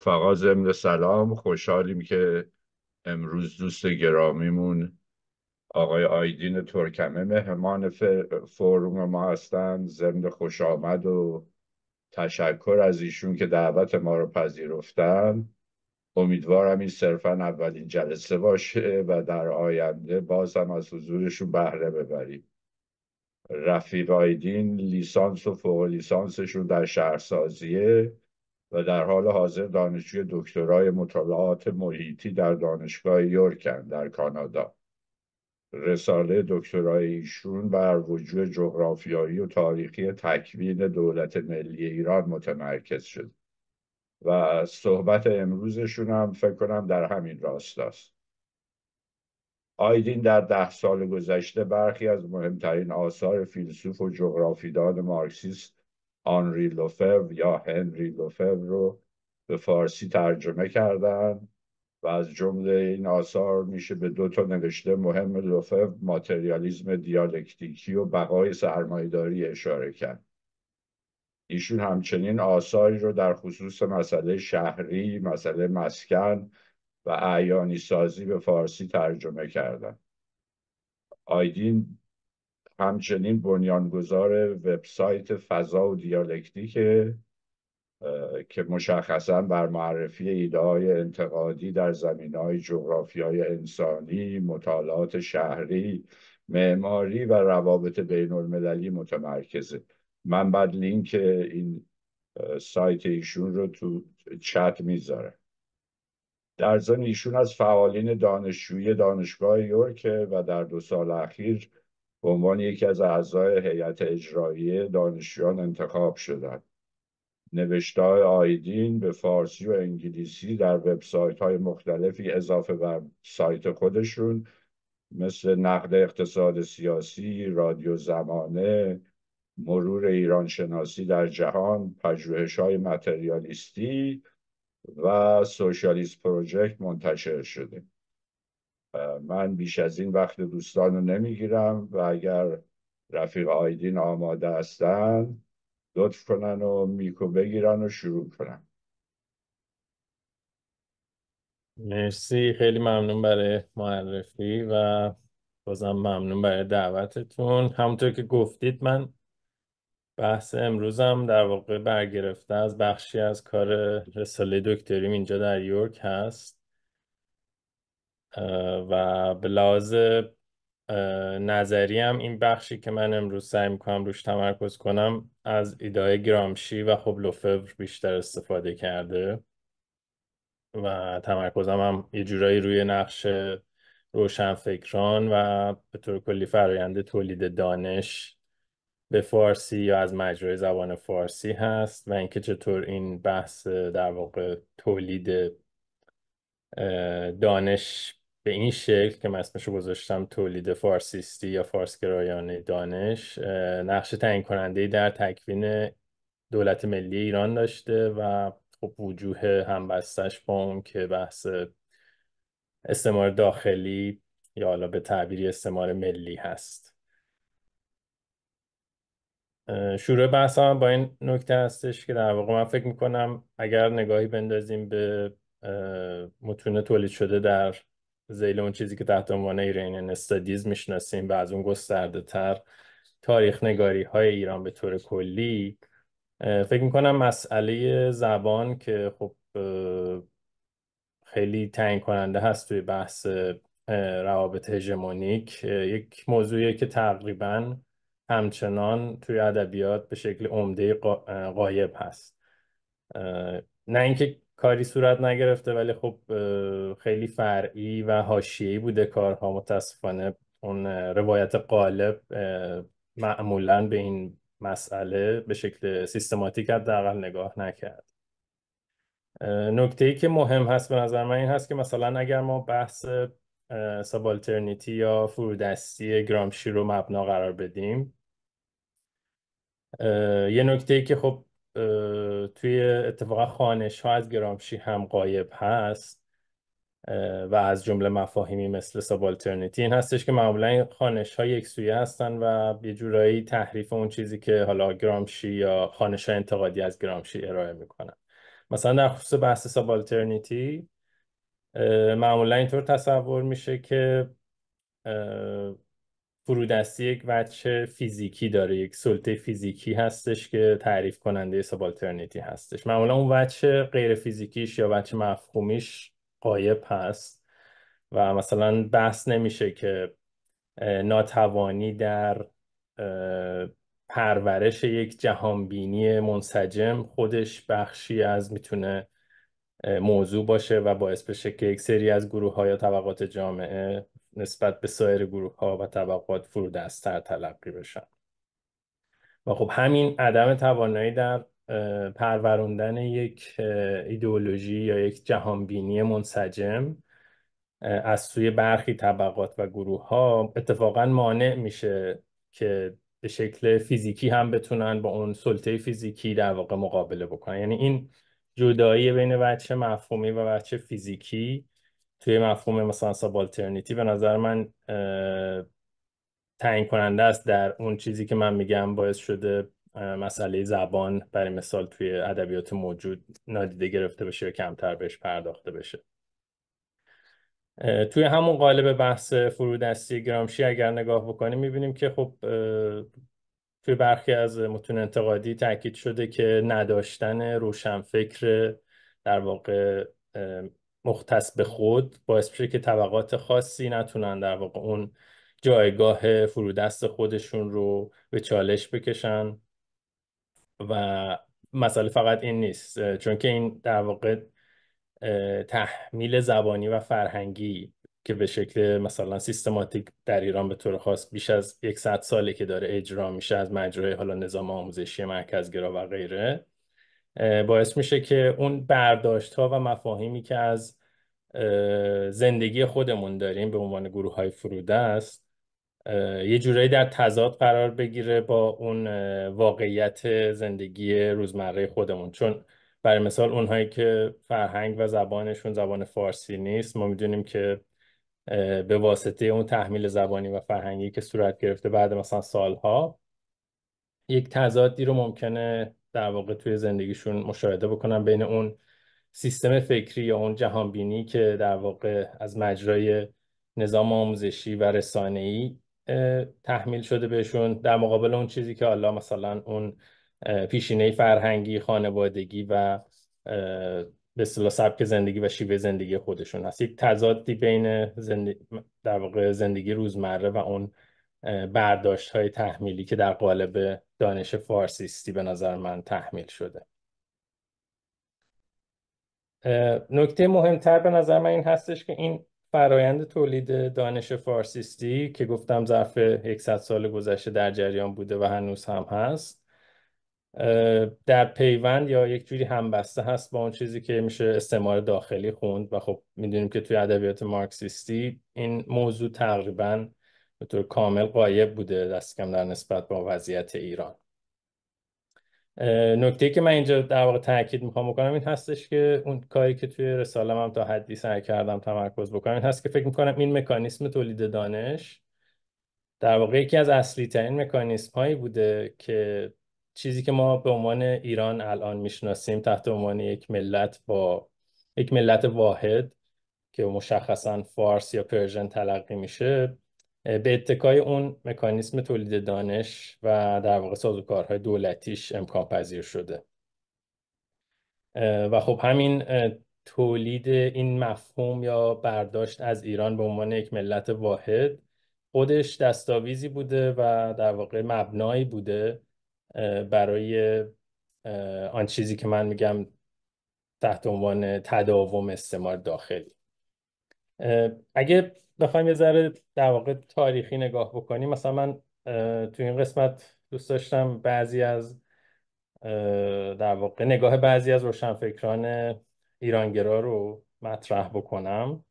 فقط ضمن سلام خوشحالیم که امروز دوست گرامیمون آقای آیدین ترکمه مهمان فوروم ما هستند ضمن خوش آمد و تشکر از ایشون که دعوت ما رو پذیرفتن. امیدوارم این صرفا اولین جلسه باشه و در آینده باز هم از حضورشون بهره ببریم. رفیق آیدین لیسانس و فوق لیسانسشون در شهرسازیه. و در حال حاضر دانشجوی دکترای مطالعات محیطی در دانشگاه یورکن در کانادا. رساله دکترای ایشون بر وجود جغرافیایی و تاریخی تکوین دولت ملی ایران متمرکز شد و صحبت امروزشون هم فکر کنم در همین راستاست آیدین در ده سال گذشته برخی از مهمترین آثار فیلسوف و جغرافیدان مارکسیست آنری لوفر یا هنری لوفر رو به فارسی ترجمه کردن و از جمله این آثار میشه به دو تا نوشته مهم لوفر ماتریالیزم دیالکتیکی و بقای سرمایداری اشاره کرد. ایشون همچنین آثاری رو در خصوص مسئله شهری، مسئله مسکن و اعیانی سازی به فارسی ترجمه کردن. آیدین همچنین بنیانگذار وبسایت فضا و دیالکتیک که مشخصا بر معرفی ایده های انتقادی در زمین های جغرافی های انسانی، مطالعات شهری، معماری و روابط بین المللی متمرکزه. من بعد لینک این سایت ایشون رو تو چت می‌ذارم. در ضمن ایشون از فعالین دانشجویی دانشگاه یورک و در دو سال اخیر به عنوان یکی از اعضای هیئت اجرایی دانشجویان انتخاب شدند. نوشته آیدین به فارسی و انگلیسی در وبسایت های مختلفی اضافه بر سایت خودشون مثل نقد اقتصاد سیاسی، رادیو زمانه، مرور ایران شناسی در جهان، پژوهش های و سوشالیست پروژکت منتشر شده. من بیش از این وقت دوستان رو نمی‌گیرم و اگر رفیق آیدین آماده هستن لطف کنن و میکو بگیرن و شروع کنن. مرسی. خیلی ممنون برای معرفی و بازم ممنون برای دعوتتون. همونطور که گفتید من بحث امروزم در واقع برگرفته از بخشی از کار رساله دکتریم اینجا در یورک هست. و به لحاظ نظری هم این بخشی که من امروز سعی می‌کنم روش تمرکز کنم از ایده گرامشی و خب لوفور بیشتر استفاده کرده و تمرکزم هم یه جورایی روی نقش روشنفکران و به طور کلی فرایند تولید دانش به فارسی یا از مجرای زبان فارسی هست و اینکه چطور این بحث در واقع تولید دانش به این شکل که من اسمشو گذاشتم تولید فارسیستی یا فارسگرایانه دانش نقش تعیین کننده در تکوین دولت ملی ایران داشته و خب وجوه همبستش با اون که بحث استعمار داخلی یا حالا به تعبیری استعمار ملی هست. شروع بحث با این نکته هستش که در واقع من فکر می‌کنم اگر نگاهی بندازیم به متون تولید شده در زیل اون چیزی که تحت عنوان ایران استادیز می‌شناسیم و از اون گسترده تر تاریخ نگاری های ایران به طور کلی فکر می‌کنم مسئله زبان که خب خیلی تعیین کننده هست توی بحث روابط هژمونیک یک موضوعیه که تقریبا همچنان توی ادبیات به شکل عمده قایب هست. نه اینکه کاری صورت نگرفته ولی خب خیلی فرعی و حاشیه‌ای بوده کارها. متاسفانه اون روایت قالب معمولا به این مسئله به شکل سیستماتیک حداقل نگاه نکرد. نکته ای که مهم هست به نظر من این هست که مثلا اگر ما بحث سابالترنیتی یا فرودستی گرامشی رو مبنا قرار بدیم یه نکته که خب توی اتفاقا خانش ها از گرامشی هم قایب هست و از جمله مفاهیمی مثل سابالترنیتی این هستش که معمولا این خانش ها یک سویه هستن و یه جورایی تحریف اون چیزی که حالا گرامشی یا خانش های انتقادی از گرامشی ارائه می‌کنن. مثلا در خصوص بحث سابالترنیتی معمولا اینطور تصور میشه که فرودستی یک وجه فیزیکی داره یک سلطه فیزیکی هستش که تعریف کننده سابالترنیتی هستش. معمولا اون وجه غیر فیزیکیش یا وجه مفهومیش قایب هست و مثلا بحث نمیشه که ناتوانی در پرورش یک جهانبینی منسجم خودش بخشی از می‌تونه موضوع باشه و باعث بشه که یک سری از گروه ها یا طبقات جامعه نسبت به سایر گروه ها و طبقات فرودستتر تلقی بشن. و خب همین عدم توانایی در پروروندن یک ایدئولوژی یا یک جهانبینی منسجم از سوی برخی طبقات و گروه ها اتفاقا مانع میشه که به شکل فیزیکی هم بتونن با اون سلطه فیزیکی در واقع مقابله بکنن. یعنی این جدایی بین بچه مفهومی و بچه فیزیکی توی مفهوم مثلا سابالترنیتی به نظر من تعیین کننده است در اون چیزی که من میگم باعث شده مسئله زبان برای مثال توی ادبیات موجود نادیده گرفته بشه و کمتر بهش پرداخته بشه. توی همون قالب بحث فرودستی گرامشی اگر نگاه بکنیم می‌بینیم که خب توی برخی از متون انتقادی تاکید شده که نداشتن روشنفکر در واقع مختص به خود باعث بشه که طبقات خاصی نتونن در واقع اون جایگاه فرودست خودشون رو به چالش بکشن. و مسئله فقط این نیست چون که این در واقع تحمیل زبانی و فرهنگی که به شکل مثلا سیستماتیک در ایران به طور خاص بیش از یکصد ساله که داره اجرا میشه از مجرای حالا نظام آموزشی مرکزگرا و غیره. باعث میشه که اون برداشت ها و مفاهیمی که از زندگی خودمون داریم به عنوان گروه های فروده است یه جورایی در تضاد قرار بگیره با اون واقعیت زندگی روزمره خودمون. چون برای مثال اونهایی که فرهنگ و زبانشون زبان فارسی نیست ما می‌دونیم که به واسطه اون تحمیل زبانی و فرهنگی که صورت گرفته بعد مثلا سالها یک تضادی رو ممکنه در واقع توی زندگیشون مشاهده بکنن بین اون سیستم فکری یا اون جهانبینی که در واقع از مجرای نظام آموزشی و رسانه‌ای تحمیل شده بهشون در مقابل اون چیزی که حالا مثلا اون پیشینه فرهنگی خانوادگی و به اصطلاح سبک زندگی و شیوه زندگی خودشون هست. یک تضادی بین زندگی در واقع زندگی روزمره و اون برداشت های تحمیلی که در قالب دانش فارسیستی به نظر من تحمیل شده. نکته مهمتر به نظر من این هستش که این فرایند تولید دانش فارسیستی که گفتم ظرف یکصد سال گذشته در جریان بوده و هنوز هم هست در پیوند یا یک جوری همبسته هست با اون چیزی که میشه استعمار داخلی خوند. و خب می‌دونیم که توی ادبیات مارکسیستی این موضوع تقریبا به طور کامل قایب بوده دست کم در نسبت با وضعیت ایران. نکته که من اینجا در واقع تاکید می‌خوام بکنم این هستش که اون کاری که توی رساله هم تا حدی سعی کردم تمرکز بکنم این هست که فکر می‌کنم این مکانیسم تولید دانش در واقع یکی از اصلی ترین مکانیسم هایی بوده که چیزی که ما به عنوان ایران الان می‌شناسیم تحت عنوان یک ملت با یک ملت واحد که مشخصا فارس یا پرژن تلقی میشه به اتکای اون مکانیسم تولید دانش و در واقع سازوکارهای دولتیش امکان پذیر شده. و خب همین تولید این مفهوم یا برداشت از ایران به عنوان یک ملت واحد خودش دستاویزی بوده و در واقع مبنایی بوده برای آن چیزی که من میگم تحت عنوان تداوم استعمار داخلی. اگه بخوایم یه ذره در واقع تاریخی نگاه بکنیم. مثلا من تو این قسمت دوست داشتم بعضی از در واقع نگاه بعضی از روشنفکران ایرانگرا رو مطرح بکنم.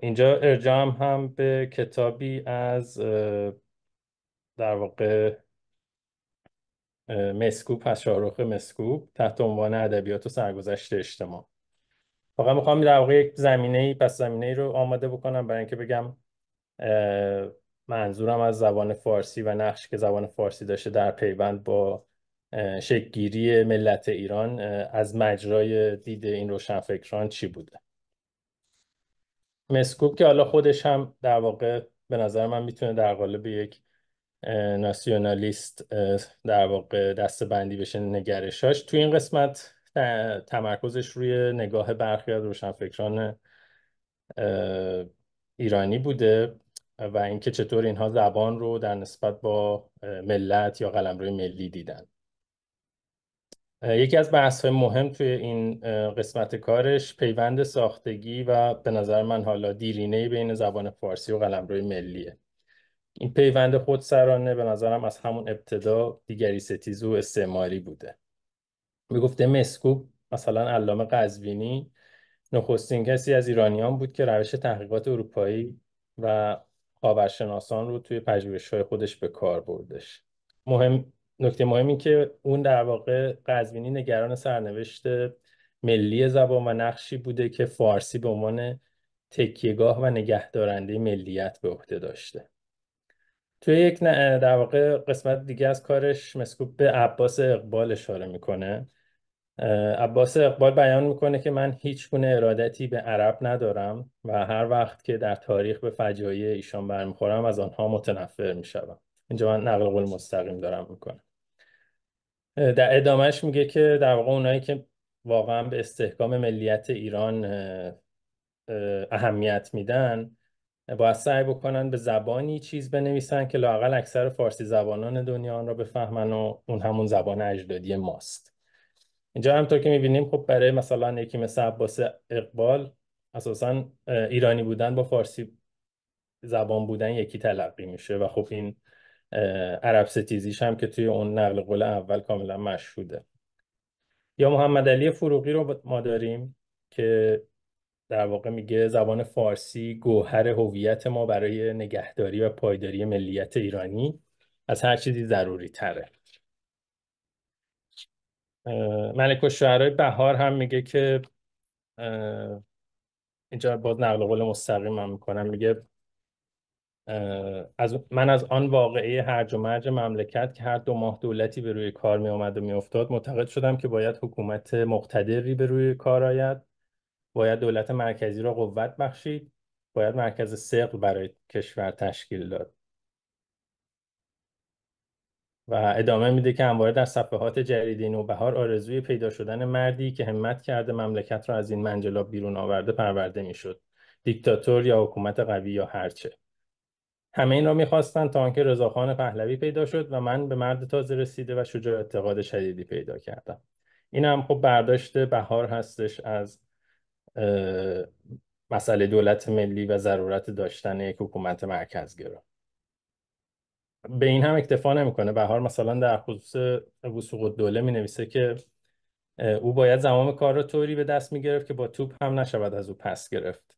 اینجا ارجام هم به کتابی از در واقع مسکوب از مسکوب تحت عنوان ادبیات و سرگذشت اجتماع. فقط می‌خوام در واقع یک زمینه ای پس زمینه ای رو آماده بکنم. برای اینکه بگم منظورم از زبان فارسی و نقش که زبان فارسی داشته در پیوند با شکلگیری ملت ایران از مجرای دید این روشنفکران چی بوده؟ مسکوب که حالا خودش هم در واقع به نظر من می‌تونه در قالب یک ناسیونالیست در واقع دست بندی بشه نگرشاش. توی این قسمت تمرکزش روی نگاه برخی از روشنفکران ایرانی بوده و اینکه چطور اینها زبان رو در نسبت با ملت یا قلمروی ملی دیدن. یکی از بحث مهم توی این قسمت کارش پیوند ساختگی و به نظر من حالا دیرینه بین زبان فارسی و قلمروی ملیه. این پیوند خودسرانه به نظرم از همون ابتدا دیگری ستیز و استعماری بوده. می‌گفته مسکوب مثلا علامه قزوینی نخستین کسی از ایرانیان بود که روش تحقیقات اروپایی و خاورشناسان رو توی پژوهش‌های خودش به کار بردش. مهم نکته مهمی که اون در واقع قزوینی نگران سرنوشت ملی زبان و نقشی بوده که فارسی به عنوان تکیهگاه و نگهدارنده ملیت به عهده داشته. توی یک در واقع قسمت دیگه از کارش مسکوب به عباس اقبال اشاره می‌کنه. عباس اقبال بیان می‌کنه که من هیچ گونه ارادتی به عرب ندارم و هر وقت که در تاریخ به فجایع ایشان برمیخورم از آنها متنفر می‌شوم. اینجا من نقل قول مستقیم دارم می‌کنم. در ادامهش میگه که در واقع اونایی که واقعا به استحکام ملیت ایران اهمیت میدن باید سعی بکنن به زبانی چیز بنویسن که لاقل اکثر فارسی زبانان دنیا را بفهمن و اون همون زبان اجدادی ماست. اینجا همطور که می‌بینیم خب برای مثلا یکی مثل عباس اقبال اساسا ایرانی بودن با فارسی زبان بودن یکی تلقی میشه و خب این عرب ستیزیش هم که توی اون نقل قول اول کاملا مشهوده. یا محمد علی فروغی رو ما داریم که در واقع میگه زبان فارسی گوهر هویت ما برای نگهداری و پایداری ملیت ایرانی از هر چیزی ضروری تره ملک و بهار هم میگه که اینجا باز نقل قول مستقیم هم می‌کنم. میگه از من از آن واقعه هرج و مرج مملکت که هر دو ماه دولتی به روی کار می آمد و می افتاد معتقد شدم که باید حکومت مقتدری به روی کار آید. باید دولت مرکزی را قوت بخشید. باید مرکز سقل برای کشور تشکیل داد. و ادامه میده که همواره در صفحات جریده نوبهار آرزوی پیدا شدن مردی که همت کرده مملکت را از این منجلاب بیرون آورده پرورده می‌شد. دیکتاتور یا حکومت قوی یا هرچه. همه این را می‌خواستند تا آنکه رضاخان پهلوی پیدا شد و من به مرد تازه رسیده و شجاع اعتقاد شدیدی پیدا کردم. این هم خب برداشت بهار هستش از مسئله دولت ملی و ضرورت داشتن یک حکومت مرکزگرا. به این هم اکتفا نمی‌کنه. بهار مثلا در خصوص وسوق الدوله می نویسه که او باید زمام کار را طوری به دست می گرفت که با توپ هم نشود از او پس گرفت.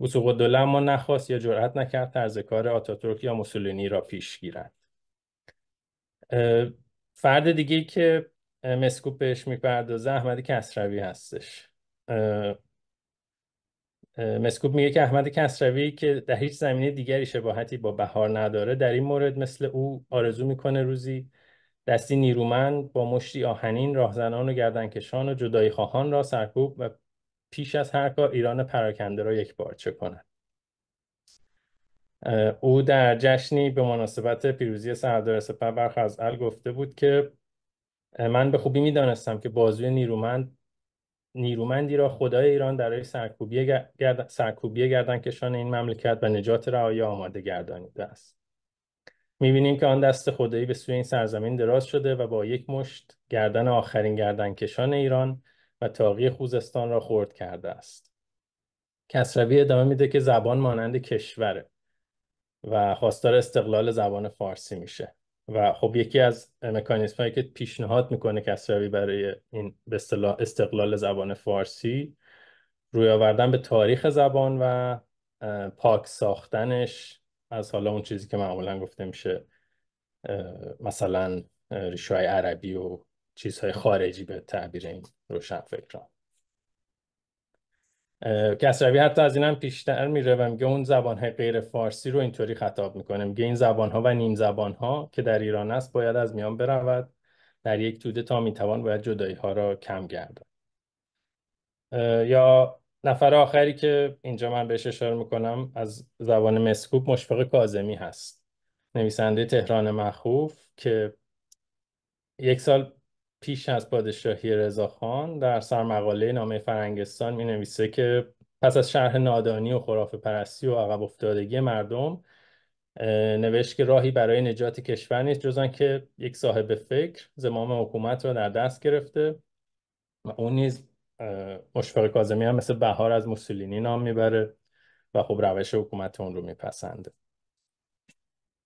وسوق الدوله اما نخواست یا جرأت نکرد طرز کار آتاتورک یا موسولینی را پیش گیرد. فرد دیگه که مسکوب بهش می‌پردازه احمد کسروی هستش. مسکوب میگه که احمد کسروی که در هیچ زمینه دیگری شباهتی با بهار نداره در این مورد مثل او آرزو می‌کنه روزی دستی نیرومند با مشتی آهنین راهزنان و گردنکشان و جدایی خواهان را سرکوب و پیش از هر کار ایران پراکنده را یک بارچه کند. او در جشنی به مناسبت پیروزی سردار سپه ال گفته بود که من به خوبی می‌دانستم که بازوی نیرومند نیرومندی را خدای ایران برای سرکوبی, گرد... سرکوبی گردنکشان این مملکت و نجات رعایا آماده گردانیده است. می‌بینیم که آن دست خدایی به سوی این سرزمین دراز شده و با یک مشت گردن آخرین گردنکشان ایران و تاقی خوزستان را خورد کرده است. کسروی ادامه میده که زبان مانند کشوره و خواستار استقلال زبان فارسی میشه. و خب یکی از مکانیزم هایی که پیشنهاد می‌کنه کسروی برای این به استقلال زبان فارسی روی آوردن به تاریخ زبان و پاک ساختنش از حالا اون چیزی که معمولا گفته میشه مثلا ریشای عربی و چیزهای خارجی به تعبیر این روشن فکران کسروی حتی از اینم پیشتر میره و میگه اون زبانهای غیر فارسی رو اینطوری خطاب می‌کنه. میگه این زبانها و نیم زبانها که در ایران است باید از میان برود. در یک توده تا می‌توان باید جدایی ها را کم گردن یا نفر آخری که اینجا من بهش اشاره می‌کنم از زبان مسکوب مشفق کازمی هست. نویسنده تهران مخوف که یک سال پیش از پادشاهی رضاخان در سرمقاله نامه فرنگستان می نویسه که پس از شرح نادانی و خرافه پرستی و عقب افتادگی مردم نوشت که راهی برای نجات کشور نیست جز که یک صاحب فکر زمام حکومت را در دست گرفته و اون نیز مشفق کازمی هم مثل بهار از موسولینی نام می‌بره و خب روش حکومت اون رو میپسنده.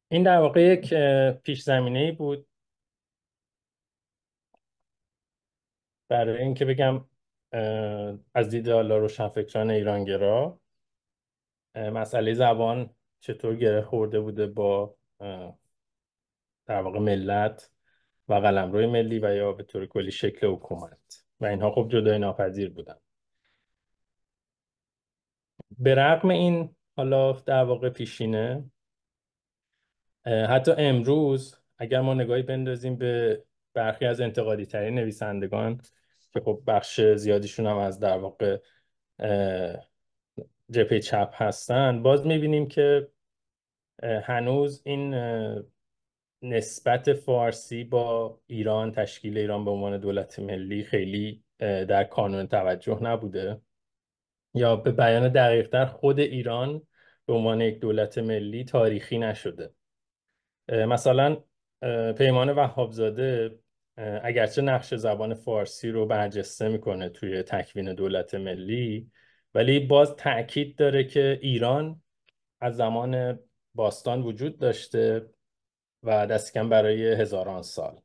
این در واقع یک پیش زمینه بود برای اینکه بگم از دید حالا روشنفکران ایرانگرا مسئله زبان چطور گره خورده بوده با در واقع ملت و قلمروی ملی و یا به طور کلی شکل حکومت. و اینها خب جدای ناپذیر بودن. به رغم این حالا در واقع پیشینه حتی امروز اگر ما نگاهی بندازیم به برخی از انتقادی ترین نویسندگان که خب بخش زیادیشون هم از در واقع جبهه چپ هستن. باز می‌بینیم که هنوز این نسبت فارسی با ایران تشکیل ایران به عنوان دولت ملی خیلی در کانون توجه نبوده. یا به بیان دقیقتر خود ایران به عنوان یک دولت ملی تاریخی نشده. مثلا پیمان وهابزاده اگرچه نقش زبان فارسی رو برجسته می‌کنه توی تکوین دولت ملی ولی باز تاکید داره که ایران از زمان باستان وجود داشته و دست کم برای هزاران سال.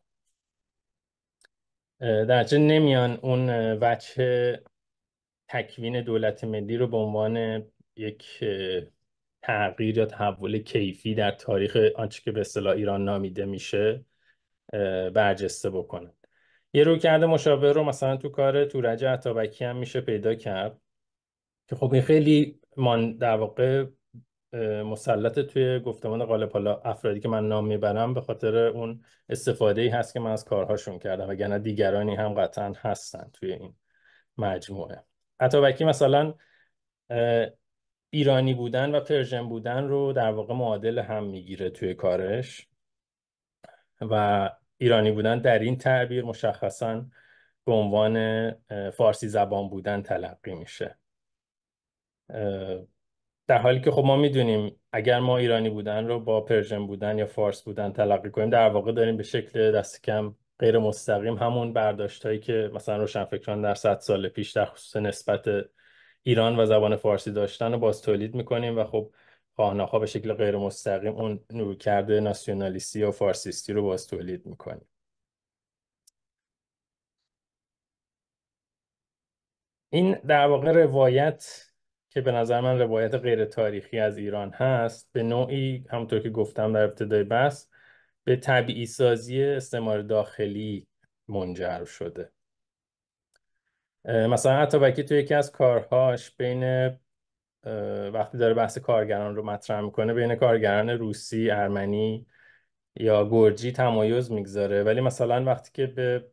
درچه نمیان اون وجه تکوین دولت ملی رو به عنوان یک تغییر یا تحول کیفی در تاریخ آنچه که به اصطلاح ایران نامیده میشه؟ برجسته بکنن یه رو کرده مشابه رو مثلا تو کار تورج عطابکی هم میشه پیدا کرد. که خب این خیلی من در واقع مسلط توی گفتمان غالب حالا افرادی که من نام می‌برم به خاطر اون استفاده ای هست که من از کارهاشون کردم. وگرنه دیگرانی هم قطعا هستن توی این مجموعه. اتابکی مثلا ایرانی بودن و Persian بودن رو در واقع معادل هم می‌گیره توی کارش. و ایرانی بودن در این تعبیر مشخصا به عنوان فارسی زبان بودن تلقی میشه. در حالی که خب ما می‌دونیم اگر ما ایرانی بودن رو با Persian بودن یا فارس بودن تلقی کنیم در واقع داریم به شکل دست کم غیر مستقیم همون برداشت هایی که مثلا روشنفکران در صد سال پیش در خصوص نسبت ایران و زبان فارسی داشتن رو باز تولید می‌کنیم و خب خواهناخا به شکل غیر مستقیم اون نورکرد ناسیونالیستی و فارسیستی رو باز تولید می‌کنیم. این در واقع روایت که به نظر من روایت غیر تاریخی از ایران هست به نوعی همونطور که گفتم در ابتدای بحث به طبیعی سازی استعمار داخلی منجر شده. مثلا عطابکی تو یکی از کارهاش بین وقتی داره بحث کارگران رو مطرح می‌کنه بین کارگران روسی، ارمنی یا گرجی تمایز می‌گذاره. ولی مثلا وقتی که به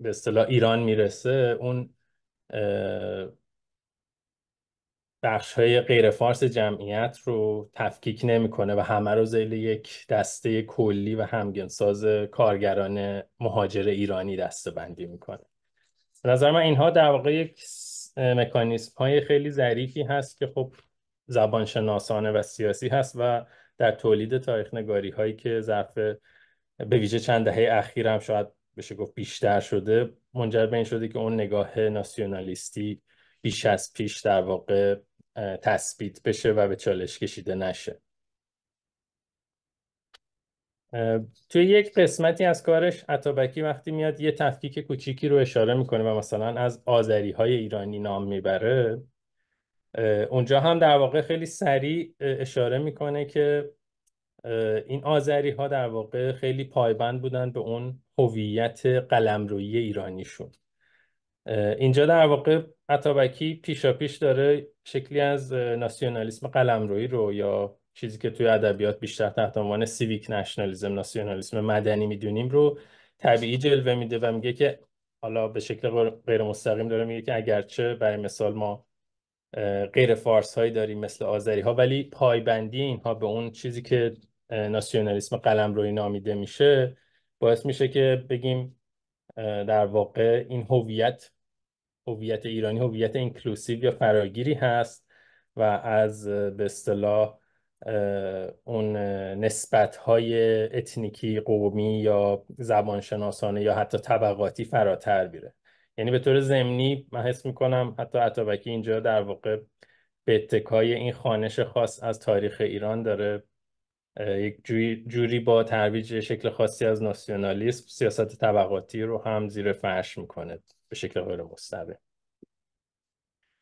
به اصطلاح ایران می‌رسه اون بخش های غیر فارس جمعیت رو تفکیک نمی‌کنه و همه رو زیل یک دسته کلی و همگنساز کارگران مهاجر ایرانی دسته بندی می‌کنه نظر من اینها در واقع یک مکانیسم های خیلی ظریفی هست که خب زبان شناسانه و سیاسی هست و در تولید تاریخ نگاری هایی که ظرف به ویژه چند دهه اخیر هم شاید بشه گفت بیشتر شده منجر به این شده که اون نگاه ناسیونالیستی بیش از پیش در واقع تثبیت بشه و به چالش کشیده نشه. توی یک قسمتی از کارش عطابکی وقتی میاد یه تفکیک کوچیکی رو اشاره می‌کنه و مثلا از آذری های ایرانی نام می‌بره اونجا هم در واقع خیلی سریع اشاره می‌کنه که این آذری ها در واقع خیلی پایبند بودن به اون هویت قلمرویی ایرانیشون. اینجا در واقع عطابکی پیشا پیش داره شکلی از ناسیونالیسم قلمرویی رو یا چیزی که توی ادبیات بیشتر تحت عنوان سیویک نشنالیزم ناسیونالیسم مدنی می‌دونیم رو طبیعی جلوه میده و میگه که حالا به شکل غیر مستقیم داره میگه که اگرچه برای مثال ما غیر فارس هایی داریم مثل آذری ها ولی پایبندی اینها به اون چیزی که ناسیونالیسم قلم روی نامیده میشه باعث میشه که بگیم در واقع این هویت هویت ایرانی هویت اینکلوسیو یا فراگیری هست و از به اصطلاح اون نسبت های اتنیکی قومی یا زبانشناسانه یا حتی طبقاتی فراتر بیره یعنی به طور ضمنی من حس می‌کنم حتی عطابکی اینجا در واقع به اتکای این خانش خاص از تاریخ ایران داره یک جوری, با ترویج شکل خاصی از ناسیونالیسم سیاست طبقاتی رو هم زیر فرش می‌کنه به شکل غیر مستقیم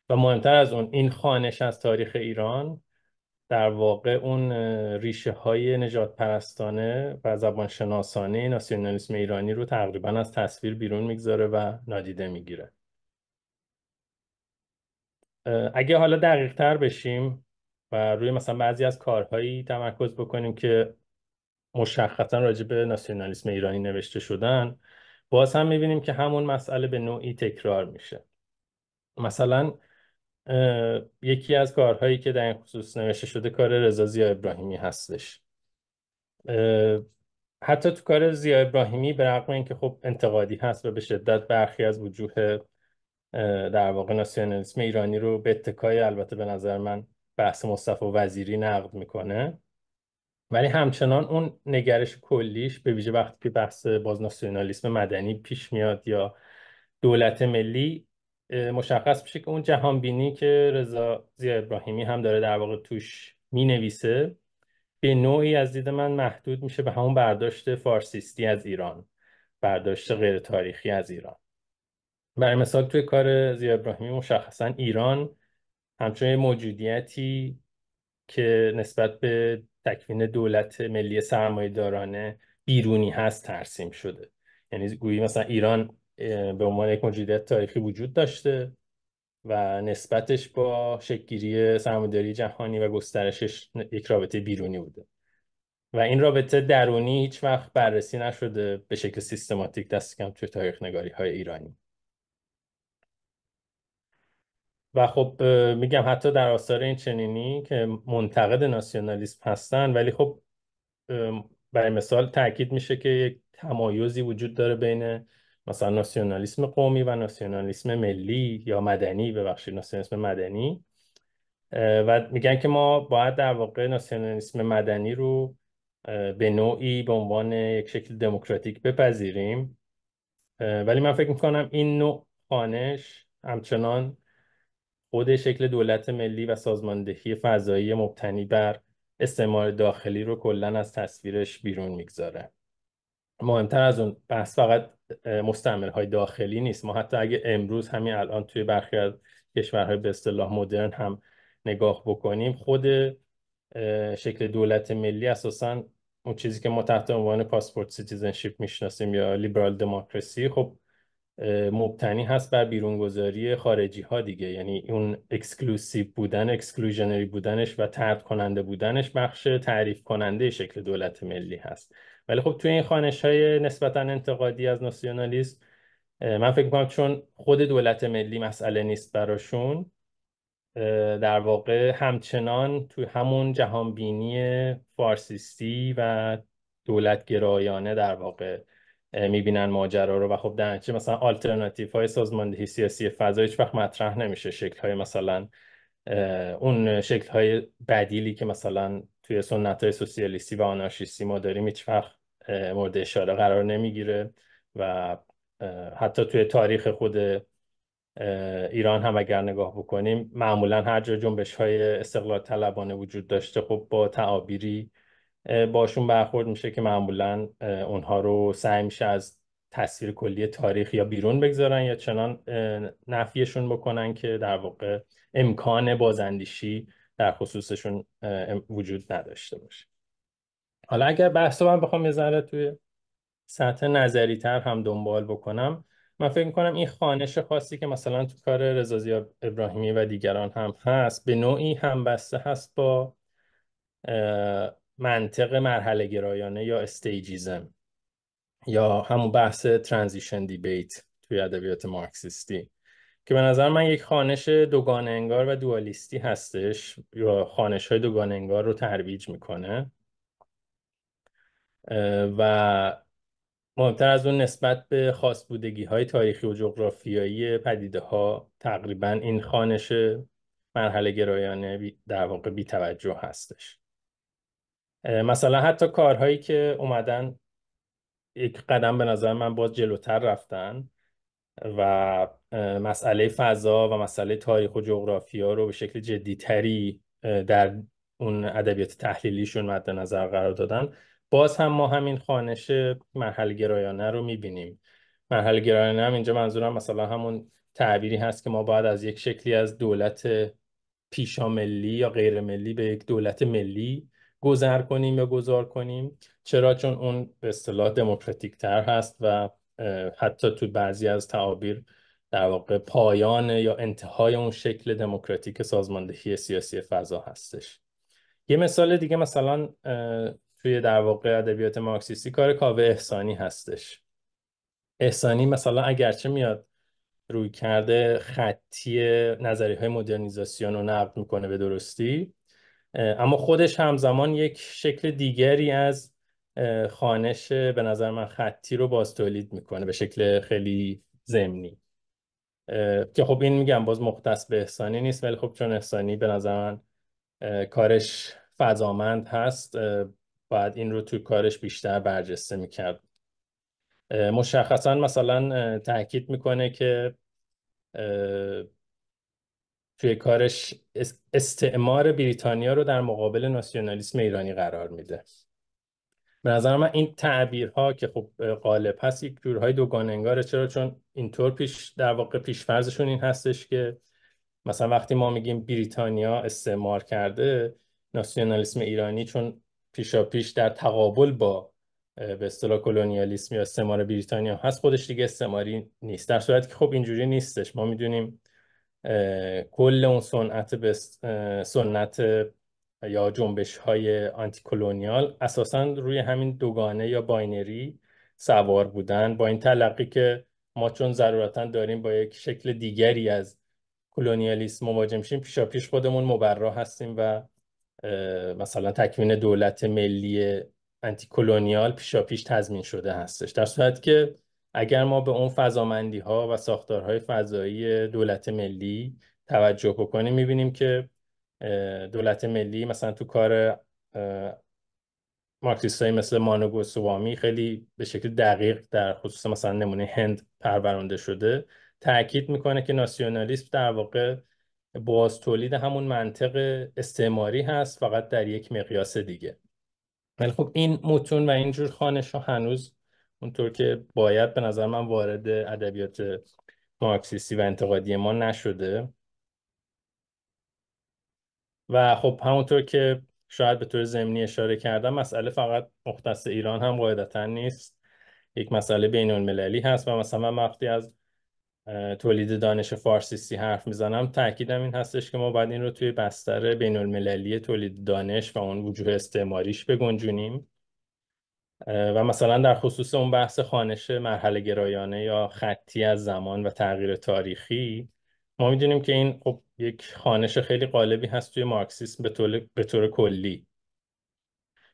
و مهمتر از اون این خانش از تاریخ ایران در واقع اون ریشه های نجات پرستانه و زبان شناسانه ناسیونالیسم ایرانی رو تقریبا از تصویر بیرون می‌گذاره و نادیده می‌گیره. اگه حالا دقیق تر بشیم و روی مثلا بعضی از کارهایی تمرکز بکنیم که مشخصا راجع به ناسیونالیسم ایرانی نوشته شدن باز هم می‌بینیم که همون مسئله به نوعی تکرار میشه. مثلا یکی از کارهایی که در این خصوص نوشته شده کار رضا زیا ابراهیمی هستش. حتی تو کار زیا ابراهیمی به رغم اینکه خب انتقادی هست و به شدت برخی از وجوه در واقع ناسیونالیسم ایرانی رو به اتکای البته به نظر من بحث مصطفی وزیری نقد می‌کنه. ولی همچنان اون نگرش کلیش به ویژه وقتی که بحث باز ناسیونالیسم مدنی پیش میاد یا دولت ملی مشخص میشه که اون جهان بینی که رضا زیا ابراهیمی هم داره در واقع توش می نویسه به نوعی از دید من محدود میشه به همون برداشت فارسیستی از ایران برداشت غیر تاریخی از ایران. برای مثال توی کار زیا ابراهیمی مشخصا ایران همچون موجودیتی که نسبت به تکوین دولت ملی سرمایه دارانه بیرونی هست ترسیم شده. یعنی گویی مثلا ایران به عنوان یک موجودیت تاریخی وجود داشته و نسبتش با شکلگیری سرمایه‌داری جهانی و گسترشش یک رابطه بیرونی بوده. و این رابطه درونی هیچ وقت بررسی نشده به شکل سیستماتیک دست کم توی تاریخ نگاری های ایرانی. و خب میگم حتی در آثار این چنینی که منتقد ناسیونالیسم هستن ولی خب برای مثال تاکید میشه که یک تمایزی وجود داره بین مثلا ناسیونالیسم قومی و ناسیونالیسم ملی یا مدنی ببخشید ناسیونالیسم مدنی. و میگن که ما باید در واقع ناسیونالیسم مدنی رو به نوعی به عنوان یک شکل دموکراتیک بپذیریم. ولی من فکر می‌کنم این نوع خانش همچنان خود شکل دولت ملی و سازماندهی فضایی مبتنی بر استعمار داخلی رو کلا از تصویرش بیرون می‌گذاره. مهمتر از اون بحث فقط مستعمل های داخلی نیست. ما حتی اگه امروز همین الان توی برخی از کشورهای به اصطلاح مدرن هم نگاه بکنیم خود شکل دولت ملی اساسا اون چیزی که ما تحت عنوان پاسپورت citizenship می‌شناسیم یا لیبرال دموکراسی خب مبتنی هست بر بیرون‌گذاری خارجی ها دیگه. یعنی اون exclusive بودن exclusionary بودنش و طرد کننده بودنش بخش تعریف کننده شکل دولت ملی هست. ولی خب توی این خوانش های نسبتا انتقادی از ناسیونالیسم من فکر می‌کنم چون خود دولت ملی مسئله نیست براشون در واقع همچنان توی همون جهانبینی فارسیستی و دولت گرایانه در واقع می‌بینن ماجرا رو. و خب در نتیجه مثلا آلترناتیو های سازماندهی سیاسی فضا هیچ وقت مطرح نمیشه. شکل های مثلا اون شکل های بدیلی که مثلا توی سنت های سوسیالیستی و آنارشیستی ما داریم هیچ وقت مورد اشاره قرار نمی‌گیره و حتی توی تاریخ خود ایران هم اگر نگاه بکنیم معمولا هر جا جنبش های استقلال طلبانه وجود داشته خب با تعابیری باشون برخورد میشه که معمولا اونها رو سعی میشه از تصویر کلی تاریخ یا بیرون بگذارن یا چنان نفیشون بکنن که در واقع امکان بازندیشی در خصوصشون وجود نداشته باشه. حالا اگر بحث من بخوام یه ذره توی سطح نظری تر هم دنبال بکنم من فکر می‌کنم این خانش خاصی که مثلا تو کار رضازی ابراهیمی و دیگران هم هست به نوعی هم بسته هست با منطق مرحله گرایانه یا stagism یا همون بحث transition debate توی ادبیات مارکسیستی که به نظر من یک خوانش دوگانه انگار و دوالیستی هستش یا خوانش های دوگانه انگار رو ترویج می‌کنه. و مهمتر از اون نسبت به خاص بودگی های تاریخی و جغرافیایی پدیده ها تقریبا این خوانش مرحله گرایانه در واقع بی توجه هستش مثلا حتی کارهایی که اومدن یک قدم به نظر من باز جلوتر رفتن و مسئله فضا و مسئله تاریخ و جغرافیا رو به شکل جدیتری در اون ادبیات تحلیلیشون مد نظر قرار دادن. باز هم ما همین خانش مرحله گرایانه رو می‌بینیم. مرحله گرایانه هم اینجا منظورم مثلا همون تعبیری هست که ما باید از یک شکلی از دولت پیشاملی یا غیر ملی به یک دولت ملی گذر کنیم یا گذار کنیم. چرا؟ چون اون به اصطلاح دموکراتیک تر هست و حتی تو بعضی از تعابیر در واقع پایان یا انتهای اون شکل دموکراتیک سازماندهی سیاسی فضا هستش. یه مثال دیگه مثلا توی در واقع ادبیات مارکسیستی کار کاوه احسانی هستش. احسانی مثلا اگرچه میاد روی کرده خطی نظری های مدرنیزاسیون رو نقد می‌کنه به درستی اما خودش همزمان یک شکل دیگری از خانش به نظر من خطی رو باز تولید می‌کنه به شکل خیلی زمینی که خب این میگم باز مختص به احسانی نیست ولی خب چون احسانی به نظر من کارش فضامند هست باید این رو توی کارش بیشتر برجسته می‌کرد. مشخصا مثلا تاکید می‌کنه که توی کارش استعمار بریتانیا رو در مقابل ناسیونالیسم ایرانی قرار میده. به نظر من این تعبیرها که خب غالب هست یک جورهای دوگان انگاره. چرا؟ چون اینطور پیش در واقع پیشفرزشون این هستش که مثلا وقتی ما میگیم بریتانیا استعمار کرده ناسیونالیسم ایرانی چون پیشا پیش در تقابل با به اصطلاح colonialism یا استعمار بریتانیا هست خودش دیگه استعماری نیست. در صورتی که خب اینجوری نیستش. ما می‌دونیم کل اون سنت سنت یا جنبش های anti-colonial اساسا روی همین دوگانه یا binary سوار بودن. با این تلقی که ما چون ضرورتا داریم با یک شکل دیگری از colonialism مواجه میشیم پیشا پیش خودمون مبرا هستیم و مثلا تکوین دولت ملی انتی کلونیال پیشا پیش تضمین شده هستش. در صورت که اگر ما به اون فضامندی ها و ساختارهای فضایی دولت ملی توجه بکنیم می‌بینیم که دولت ملی مثلا تو کار مارکسیست مثل مانو سوامی خیلی به شکل دقیق در خصوص مثلا نمونه هند پرورانده شده تاکید می‌کنه که ناسیونالیسم در واقع باز تولید همون منطق استعماری هست فقط در یک مقیاس دیگه. ولی خب این متون و اینجور خانش ها هنوز اونطور که باید به نظر من وارد ادبیات مارکسیستی و انتقادی ما نشده. و خب همونطور که شاید به طور زمینی اشاره کردم مسئله فقط مختص ایران هم قاعدتا نیست. یک مسئله بین المللی هست و مثلا وقتی از تولید دانش فارسیستی حرف می‌زنم. تاکیدم این هستش که ما باید این رو توی بستر بین المللی تولید دانش و اون وجوه استعماریش بگنجونیم. و مثلا در خصوص اون بحث خانش مرحله گرایانه یا خطی از زمان و تغییر تاریخی ما می‌دونیم که این خب یک خانش خیلی قالبی هست توی مارکسیسم به طور, به طور کلی.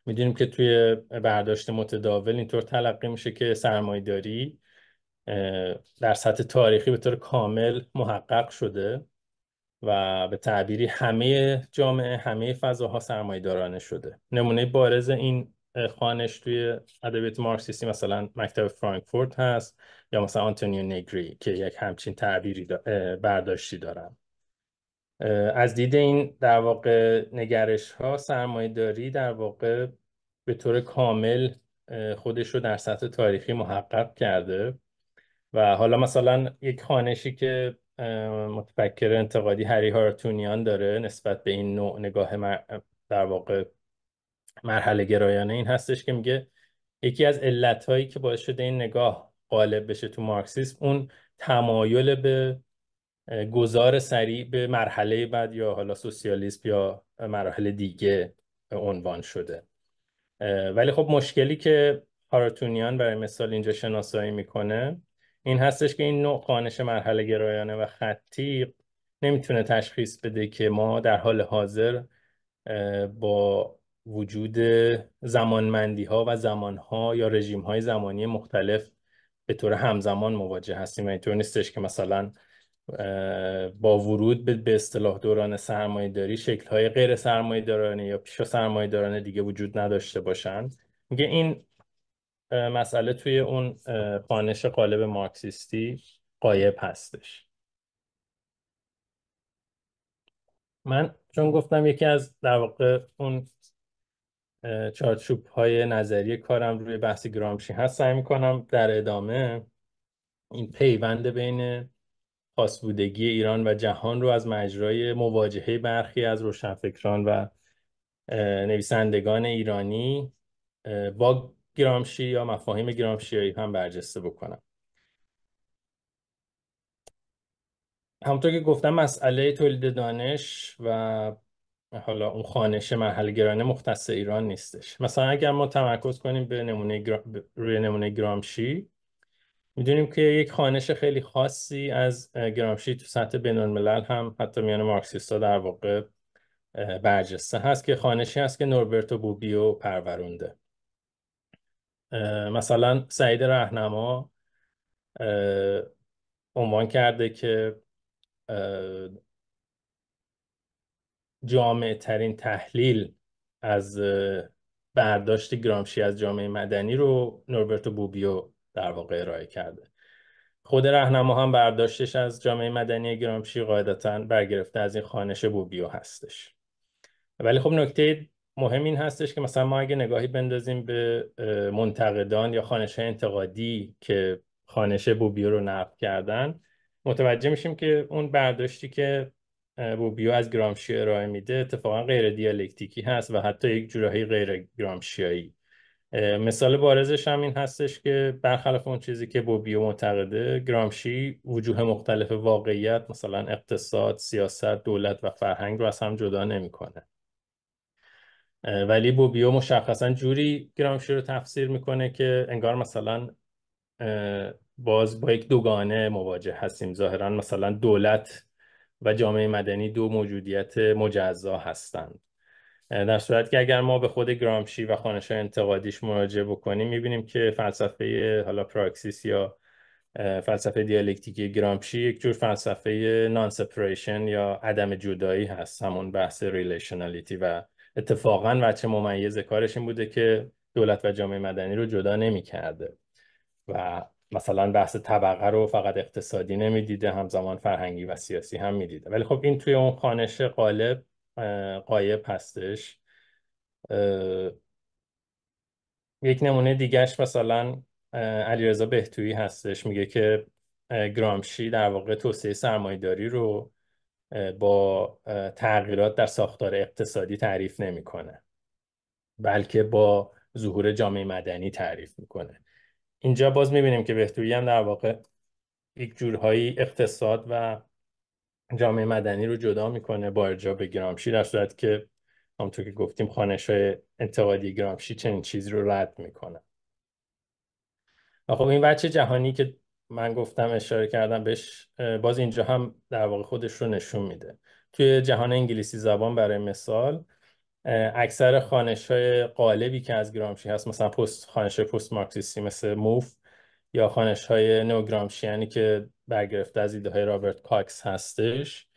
می‌دونیم که توی برداشت متداول اینطور تلقی میشه که سرمایداری در سطح تاریخی به طور کامل محقق شده و به تعبیری همه جامعه همه فضاها سرمایدارانه شده. نمونه بارز این خانش توی ادبیات مارکسیستی مثلا مکتب فرانکفورت هست یا مثلا آنتونیو نگری که یک همچین تعبیری برداشتی دارم از دید این در واقع نگرش ها سرمایه داری در واقع به طور کامل خودش رو در سطح تاریخی محقق کرده. و حالا مثلا یک خانشی که متفکر انتقادی هری هارتونیان داره نسبت به این نوع نگاه در واقع مرحله گرایانه این هستش که میگه یکی از علتهایی که باعث شده این نگاه غالب بشه تو مارکسیسم اون تمایل به گذار سریع به مرحله بعد یا حالا سوسیالیسم یا مراحل دیگه عنوان شده. ولی خب مشکلی که هارتونیان برای مثال اینجا شناسایی می‌کنه این هستش که این نوع خانش مرحله گرایانه و خطی نمی‌تونه تشخیص بده که ما در حال حاضر با وجود زمانمندی ها و زمان ها یا رژیم های زمانی مختلف به طور همزمان مواجه هستیم. و اینطور نیستش که مثلا با ورود به اصطلاح دوران سرمایه داری شکل های غیر سرمایه دارانه یا پیشا سرمایه دارانه دیگه وجود نداشته باشند میگه این مسئله توی اون خانش قالب مارکسیستی قایب هستش. من چون گفتم یکی از در واقع اون چارچوب های نظری کارم روی بحث گرامشی هست سعی می‌کنم در ادامه این پیوند بین خاصبودگی ایران و جهان رو از مجرای مواجهه برخی از روشنفکران و نویسندگان ایرانی با گرامشی یا مفاهیم گرامشیایی هم برجسته بکنم. همونطور که گفتم مسئله تولید دانش و حالا اون خانش مرحله گرانه مختص ایران نیستش. مثلا اگر ما تمرکز کنیم به نمونه روی نمونه گرامشی می‌دونیم که یک خانش خیلی خاصی از گرامشی تو سطح بین الملل هم حتی میان مارکسیستا در واقع برجسته هست که خانشی هست که نوربرتو بوبیو پرورونده. مثلا سعید رهنما عنوان کرده که جامع ترین تحلیل از برداشت گرامشی از جامعه مدنی رو نوربرتو بوبیو در واقع ارائه کرده. خود رهنما هم برداشتش از جامعه مدنی گرامشی قاعدتا برگرفته از این خانش بوبیو هستش. ولی خب نکته مهم این هستش که مثلا ما اگه نگاهی بندازیم به منتقدان یا خانش انتقادی که خانش بوبیو رو نقد کردن متوجه میشیم که اون برداشتی که بوبیو از گرامشی ارائه میده اتفاقا غیر دیالکتیکی هست و حتی یک جورایی غیر گرامشیایی مثال بارزش هم این هستش که برخلاف اون چیزی که بوبیو معتقده گرامشی وجوه مختلف واقعیت مثلا اقتصاد، سیاست، دولت و فرهنگ رو از هم جدا نمی‌کنه. ولی بوبیو مشخصا جوری گرامشی رو تفسیر می‌کنه که انگار مثلا باز با یک دوگانه مواجه هستیم. ظاهرا مثلا دولت و جامعه مدنی دو موجودیت مجزا هستند. در صورتی که اگر ما به خود گرامشی و خوانش انتقادیش مراجعه بکنیم می‌بینیم که فلسفه حالا پراکسیس یا فلسفه دیالکتیکی گرامشی یک جور فلسفه non-separation یا عدم جدایی هست. همون بحث relationality و اتفاقا وجه ممیز کارش این بوده که دولت و جامعه مدنی رو جدا نمی کرده و مثلا بحث طبقه رو فقط اقتصادی نمی‌دیده همزمان فرهنگی و سیاسی هم می‌دیده. ولی خب این توی اون خانش قالب قایب هستش. یک نمونه دیگهش مثلا علیرضا بهتویی هستش. میگه که گرامشی در واقع توسعه سرمایهداری رو با تغییرات در ساختار اقتصادی تعریف نمی‌کنه. بلکه با ظهور جامعه مدنی تعریف می‌کنه. اینجا باز می‌بینیم که بهتویی هم در واقع یک جورهایی اقتصاد و جامعه مدنی رو جدا می‌کنه با ارجاع به گرامشی در صورت که همونطور که گفتیم خانش های انتقادی گرامشی چنین چیزی رو رد می‌کنه. و خب این بچه جهانی که من گفتم اشاره کردم بهش باز اینجا هم در واقع خودش رو نشون میده. توی جهان انگلیسی زبان برای مثال اکثر خانش های قالبی که از گرامشی هست مثلا پست خانش پست مارکسیستی مثل موف یا خانش های نوگرامشیانی که برگرفته از ایده های رابرت کاکس هستش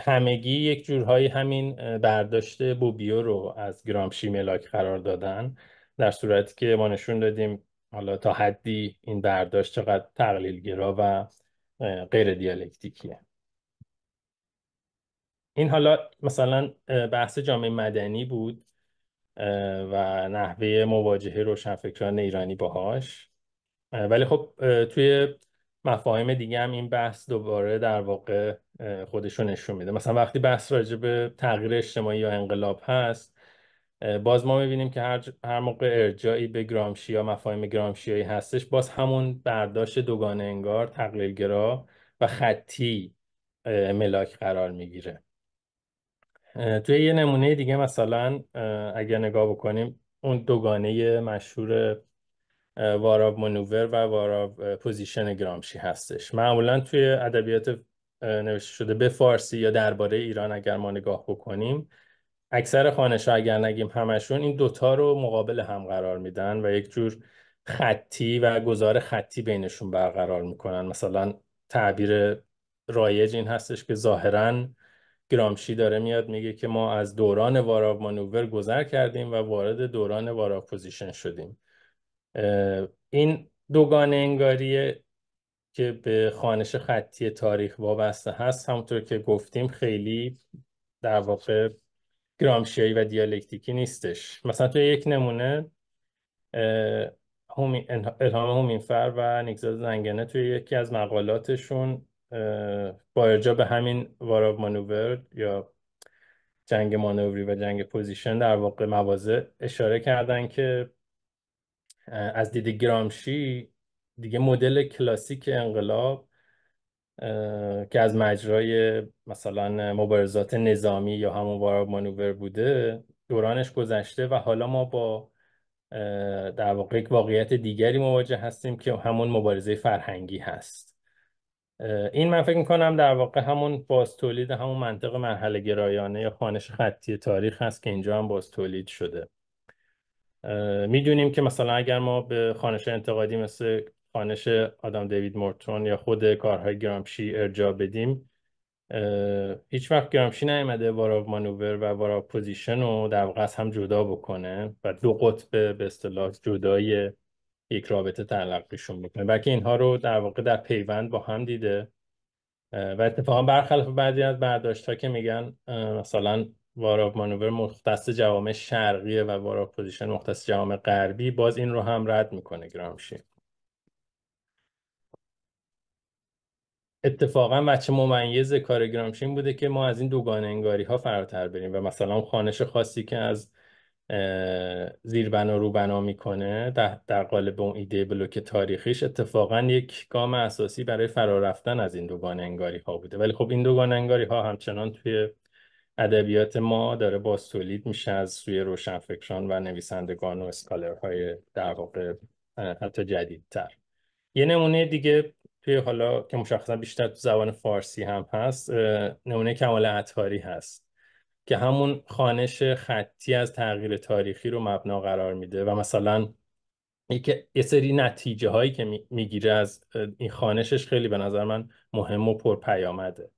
همگی یک جورهایی همین برداشت بوبیو رو از گرامشی ملاک قرار دادن در صورتی که ما نشون دادیم حالا تا حدی این برداشت چقدر تقلیلگرا و غیر دیالکتیکیه. این حالا مثلا بحث جامعه مدنی بود و نحوه مواجهه روشنفکران ایرانی باهاش. ولی خب توی مفاهیم دیگه هم این بحث دوباره در واقع خودشو نشون میده. مثلا وقتی بحث راجع به تغییر اجتماعی یا انقلاب هست باز ما می‌بینیم که هر, هر موقع ارجاعی به گرامشی یا مفاهیم گرامشیایی هستش باز همون برداشت دوگانه انگار تقلیلگرا و خطی ملاک قرار می‌گیره. توی یه نمونه دیگه مثلا اگر نگاه بکنیم اون دوگانه مشهور war of maneuver و war of position گرامشی هستش. معمولا توی ادبیات نوشته شده به فارسی یا درباره ایران اگر ما نگاه بکنیم اکثر خوانش اگر نگیم همشون این دوتا رو مقابل هم قرار میدن و یک جور خطی و گذار خطی بینشون برقرار می‌کنن. مثلا تعبیر رایج این هستش که ظاهرا گرامشی داره میاد میگه که ما از دوران war of maneuver گذر کردیم و وارد دوران war of position شدیم. این دوگانه انگاریه که به خوانش خطی تاریخ وابسته هست. همونطور که گفتیم خیلی در واقع گرامشیایی و دیالکتیکی نیستش. مثلا توی یک نمونه الهام هومین‌فر و نیکزاد زنگنه توی یکی از مقالاتشون با ارجاع به همین war of maneuver یا جنگ مانوری و جنگ position در واقع مواضع اشاره کردن که از دید گرامشی دیگه مدل کلاسیک انقلاب که از مجرای مثلا مبارزات نظامی یا همون war of maneuver بوده دورانش گذشته و حالا ما با در واقع یک واقعیت دیگری مواجه هستیم که همون مبارزه فرهنگی هست. این من فکر می‌کنم در واقع همون باز تولید همون منطق مرحله گرایانه یا خوانش خطی تاریخ هست که اینجا هم باز تولید شده. می‌دونیم که مثلا اگر ما به خوانش انتقادی مثل خوانش آدم دیوید مورتون یا خود کارهای گرامشی ارجاع بدیم هیچ وقت گرامشی نیامده war of maneuver و war of position رو در واقع از هم جدا بکنه و دو قطب به اصطلاح جدای یک رابطه تلقیشون بکنه بلکه اینها رو در واقع در پیوند با هم دیده. و اتفاقا برخلاف بعضی از برداشت ها که میگن مثلا war of maneuver مختص جوامع شرقیه و war of position مختص جوامع غربی باز این رو هم رد می‌کنه گرامشی. اتفاقا وجه ممیز کار گرامشی این بوده که ما از این دوگانه انگاری ها فراتر بریم و مثلا خوانش خاصی که از زیربنا رو بنا می‌کنه در, قالب اون ایده بلوک تاریخیش اتفاقا یک گام اساسی برای فرار رفتن از این دوگانه انگاری ها بوده. ولی خب این دوگانه انگاری ها همچنان توی ادبیات ما داره باز تولید میشه از سوی روشنفکران و نویسندگان و اسکالرهای در واقع حتی جدیدتر. یه نمونه دیگه توی حالا که مشخصا بیشتر تو زبان فارسی هم هست نمونه کمال عطاری هست که همون خانش خطی از تغییر تاریخی رو مبنا قرار میده و مثلا یه سری نتیجه هایی که می‌گیره از این خانشش خیلی به نظر من مهم و پرپیامده.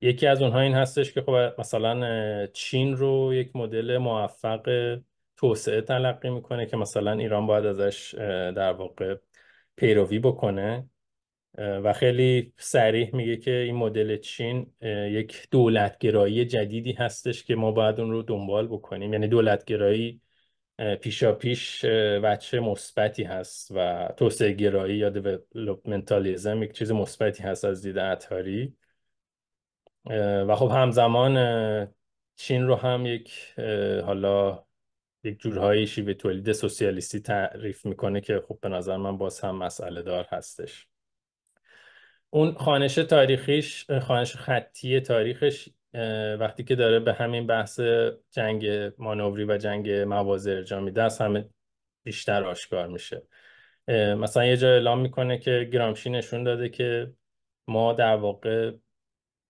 یکی از اونها این هستش که خب مثلا چین رو یک مدل موفق توسعه تلقی می‌کنه که مثلا ایران باید ازش در واقع پیروی بکنه. و خیلی سریح میگه که این مدل چین یک دولتگرایی جدیدی هستش که ما باید اون رو دنبال بکنیم. یعنی دولتگرایی پیشا پیش وچه مثبتی هست و توسعه گرایی یا دیولپمنتالیزم یک چیز مثبتی هست از دید اتاری و خب همزمان چین رو هم یک حالا یک جورهایی شیوه تولید سوسیالیستی تعریف می‌کنه که خب به نظر من باز هم مسئله دار هستش. اون خانش تاریخیش خانش خطی تاریخش وقتی که داره به همین بحث جنگ مانوری و جنگ مواضع ارجاع میده از همه بیشتر آشکار میشه. مثلا یه جا اعلام می‌کنه که گرامشی نشون داده که ما در واقع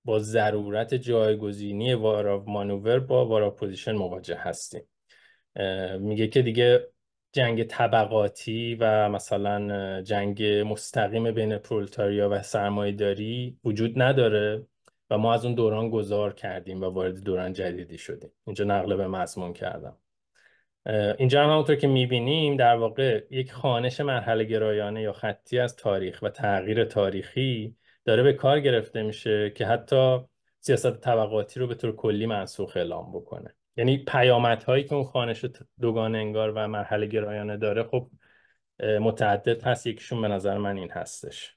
با ضرورت جایگزینی war of maneuver با war of position مواجه هستیم. میگه که دیگه جنگ طبقاتی و مثلا جنگ مستقیم بین پرولتاریا و سرمایه‌داری وجود نداره و ما از اون دوران گذار کردیم و وارد دوران جدیدی شدیم. اینجا نقل به مضمون کردم. اینجا هم همونطور که می‌بینیم در واقع یک خانش مرحله گرایانه یا خطی از تاریخ و تغییر تاریخی داره به کار گرفته میشه که حتی سیاست طبقاتی رو به طور کلی منسوخ اعلام بکنه. یعنی پیامدهایی که اون خانش دوگان انگار و مرحله گرایانه داره خب متعدد هست. یکیشون به نظر من این هستش.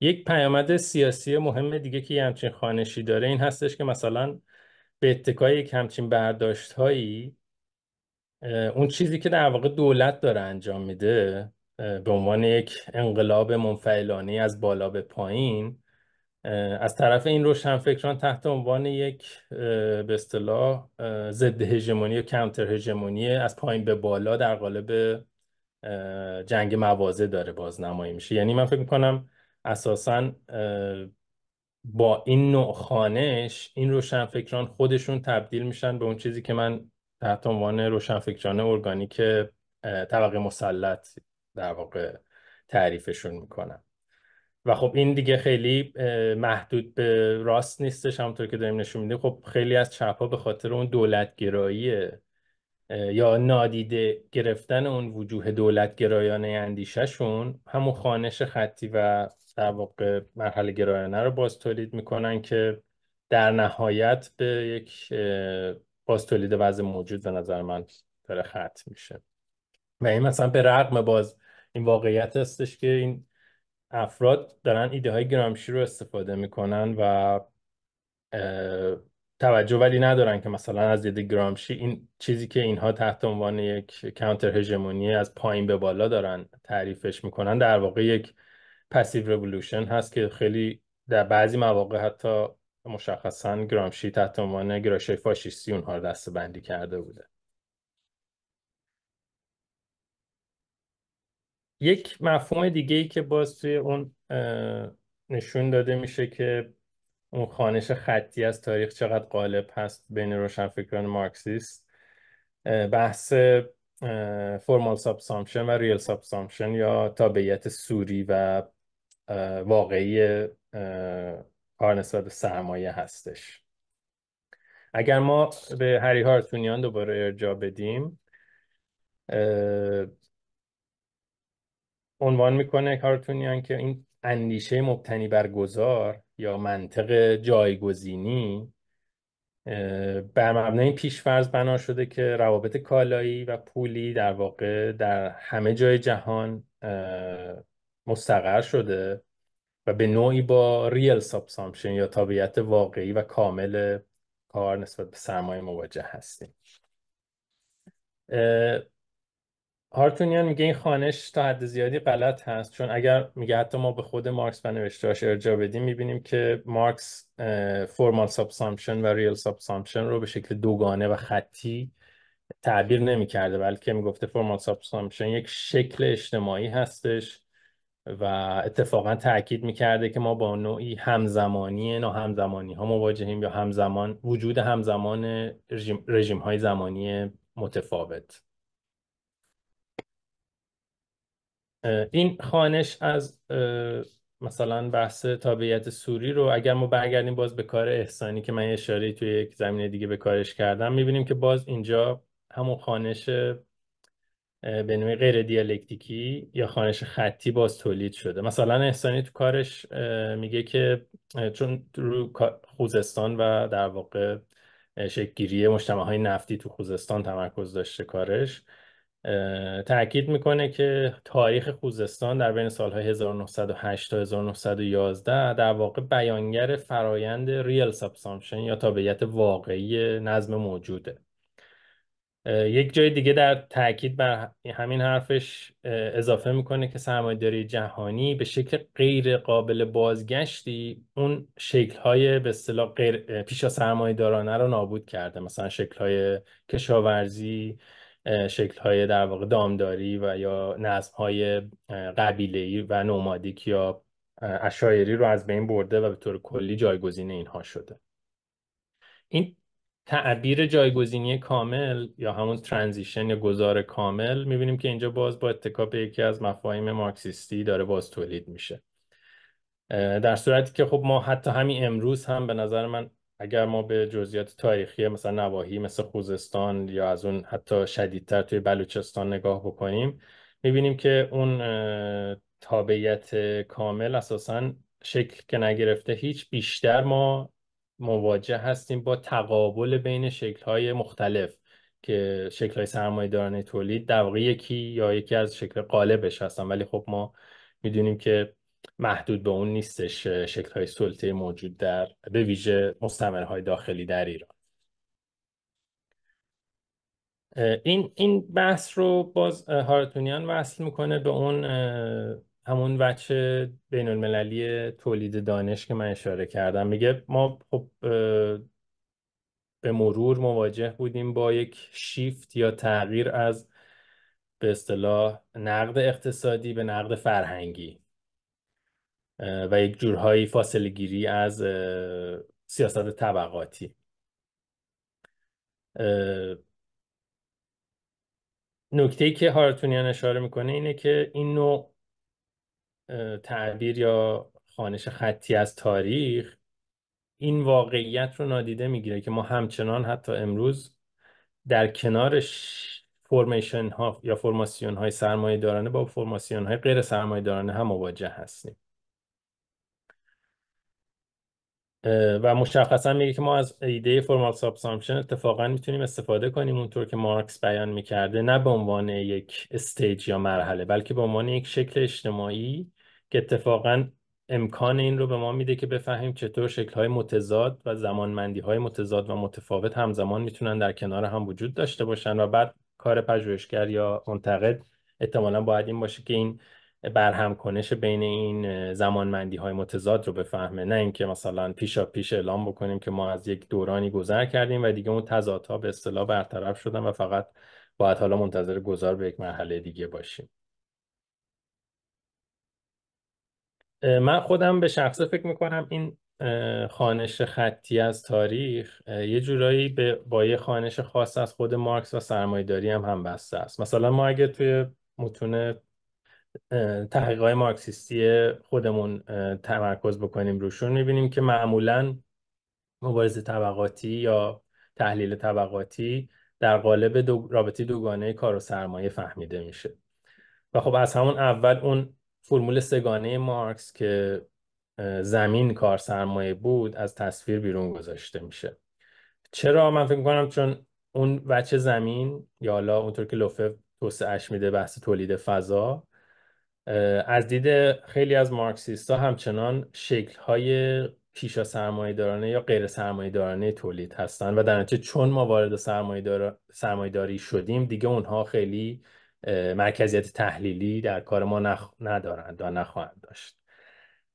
یک پیامد سیاسی مهم دیگه که یه همچین خانشی داره این هستش که مثلا به اتکای یک همچین برداشت هایی اون چیزی که در واقع دولت داره انجام میده به عنوان یک انقلاب منفعلانی از بالا به پایین از طرف این روشنفکران تحت عنوان یک به اصطلاح ضد هژمونی و کانتر هژمونی از پایین به بالا در قالب جنگ موازه داره بازنمایی میشه. یعنی من فکر می‌کنم اساسا با این نوع خانش این روشنفکران خودشون تبدیل میشن به اون چیزی که من تحت عنوان روشنفکران ارگانیک طبقه مسلط در واقع تعریفشون می‌کنم. و خب این دیگه خیلی محدود به راست نیستش همونطور که داریم نشون میده خب خیلی از چپ ها به خاطر اون دولتگرایی یا نادیده گرفتن اون وجوه دولتگرایانه اندیشهشون همون خانش خطی و در واقع مرحله گرایانه رو باز تولید می‌کنن که در نهایت به یک باز تولید وضع موجود به نظر من داره ختم میشه. و این مثلا به رغم باز این واقعیت هستش که این افراد دارن ایده های گرامشی رو استفاده می‌کنن و توجه ولی ندارن که مثلا از دید گرامشی این چیزی که اینها تحت عنوان یک کانتر هژمونی از پایین به بالا دارن تعریفش می‌کنن در واقع یک پسیو رولوشن هست که خیلی در بعضی مواقع حتی مشخصا گرامشی تحت عنوان گرایش فاشیستی اونها رو دسته کرده بوده. یک مفهوم دیگه ای که باز توی اون نشون داده میشه که اون خانش خطی از تاریخ چقدر غالب هست بین روشنفکران مارکسیست بحث فرمال سابسامشن و ریل سابسامشن یا تابعیت سوری و واقعی کار نسبت سرمایه هستش. اگر ما به هری هارتونیان دوباره ارجاع بدیم عنوان می‌کنه هارتونیان که این اندیشه مبتنی بر گذار یا منطق جایگزینی بر مبنای این پیشفرض بنا شده که روابط کالایی و پولی در واقع در همه جای جهان مستقر شده و به نوعی با ریل سابسامشن یا تابعیت واقعی و کامل کار نسبت به سرمایه مواجه هستیم. هارتونیان میگه این خوانش تا حد زیادی غلط هست چون اگر میگه حتی ما به خود مارکس و نوشتهاش ارجاع بدیم می‌بینیم که مارکس formal subsumption و real subsumption رو به شکل دوگانه و خطی تعبیر نمی‌کرده بلکه می‌گفته formal subsumption یک شکل اجتماعی هستش و اتفاقا تاکید می‌کرده که ما با نوعی همزمانی ناهمزمانی ها مواجهیم یا همزمان وجود همزمان رژیم, رژیم های زمانی متفاوت. این خانش از مثلا بحث تابعیت سوری رو اگر ما برگردیم باز به کار احسانی که من اشاره توی یک زمینه دیگه به کارش کردم می‌بینیم که باز اینجا همون خانش به نوعی غیر دیالکتیکی یا خانش خطی باز تولید شده. مثلا احسانی تو کارش میگه که چون رو خوزستان و در واقع شکلگیری مجتمع های نفتی تو خوزستان تمرکز داشته کارش تاکید می‌کنه که تاریخ خوزستان در بین سالهای 1908 تا 1911 در واقع بیانگر فرایند ریل سابسامشن یا تابعیت واقعی نظم موجوده. یک جای دیگه در تاکید بر همین حرفش اضافه می‌کنه که سرمایه‌داری جهانی به شکل غیر قابل بازگشتی اون شکل‌های به اصطلاح غیر پیشا سرمایه‌دارانه رو نابود کرده. مثلا شکل‌های کشاورزی شکل‌های در واقع دامداری و یا نظم‌های قبیله‌ای و نومادیک یا اشایری رو از بین برده و به طور کلی جایگزین اینها شده. این تعبیر جایگزینی کامل یا همون ترانزیشن یا گذار کامل می‌بینیم که اینجا باز با اتکا به یکی از مفاهیم مارکسیستی داره باز تولید میشه. در صورتی که خب ما حتی همین امروز هم به نظر من اگر ما به جزئیات تاریخی مثلا نواحی مثل خوزستان یا از اون حتی شدیدتر توی بلوچستان نگاه بکنیم می‌بینیم که اون تابعیت کامل اساسا شکل که نگرفته هیچ بیشتر ما مواجه هستیم با تقابل بین شکل‌های مختلف که شکل‌های سرمایه‌دارانه تولید در واقع یکی یا یکی از شکل قالبش هستن. ولی خب ما می‌دونیم که محدود به اون نیستش شکل‌های سلطه موجود در به ویژه مستعمرهای داخلی در ایران. این این بحث رو باز هارتونیان وصل می‌کنه به اون همون وچه بین المللی تولید دانش که من اشاره کردم. میگه ما خب به مرور مواجه بودیم با یک شیفت یا تغییر از به اصطلاح نقد اقتصادی به نقد فرهنگی. و یک جورهایی فاصله گیری از سیاست طبقاتی. نکته که هارتونیان اشاره می‌کنه اینه که این نوع تعبیر یا خانش خطی از تاریخ این واقعیت رو نادیده می‌گیره که ما همچنان حتی امروز در کنار formation ها یا فرماسیون های سرمایه دارانه با فرماسیون های غیر سرمایه دارانه هم مواجه هستیم. و مشخصا میگه که ما از ایده formal subsumption اتفاقا می‌تونیم استفاده کنیم اونطور که مارکس بیان می‌کرده نه به عنوان یک stage یا مرحله بلکه به عنوان یک شکل اجتماعی که اتفاقا امکان این رو به ما میده که بفهمیم چطور شکل‌های متضاد و زمانمندی‌های متضاد و متفاوت همزمان می‌تونن در کنار هم وجود داشته باشن و بعد کار پژوهشگر یا منتقد احتمالا باید این باشه که این برهم کنش بین این زمانمندی های متضاد رو بفهمه. نه اینکه مثلا پیشا پیش اعلام بکنیم که ما از یک دورانی گذر کردیم و دیگه اون تضادها به اصطلاح برطرف شدن و فقط باید حالا منتظر گذار به یک مرحله دیگه باشیم. من خودم به شخصه فکر می‌کنم این خانش خطی از تاریخ یه جورایی به با یه خانش خاص از خود مارکس و سرمایه‌داری هم هم بسته است. مثلا ما اگه توی متون تحقیقات مارکسیستی خودمون تمرکز بکنیم روشون. می‌بینیم که معمولا مبارزه طبقاتی یا تحلیل طبقاتی در قالب دو رابطه دوگانه کار و سرمایه فهمیده میشه. و خب از همون اول اون فرمول سگانه مارکس که زمین کار سرمایه بود از تصویر بیرون گذاشته میشه. چرا؟ من فکر کنم چون اون وچه زمین یا حالا اونطور که لوفه توسعهش میده بحث تولید فضا از دید خیلی از مارکسیست ها همچنان شکل های پیشا سرمایه دارانه یا غیر سرمایه دارانه تولید هستن و در نتیجه چون ما وارد سرمایه داری شدیم دیگه اونها خیلی مرکزیت تحلیلی در کار ما نخ... ندارند و نخواهند داشت.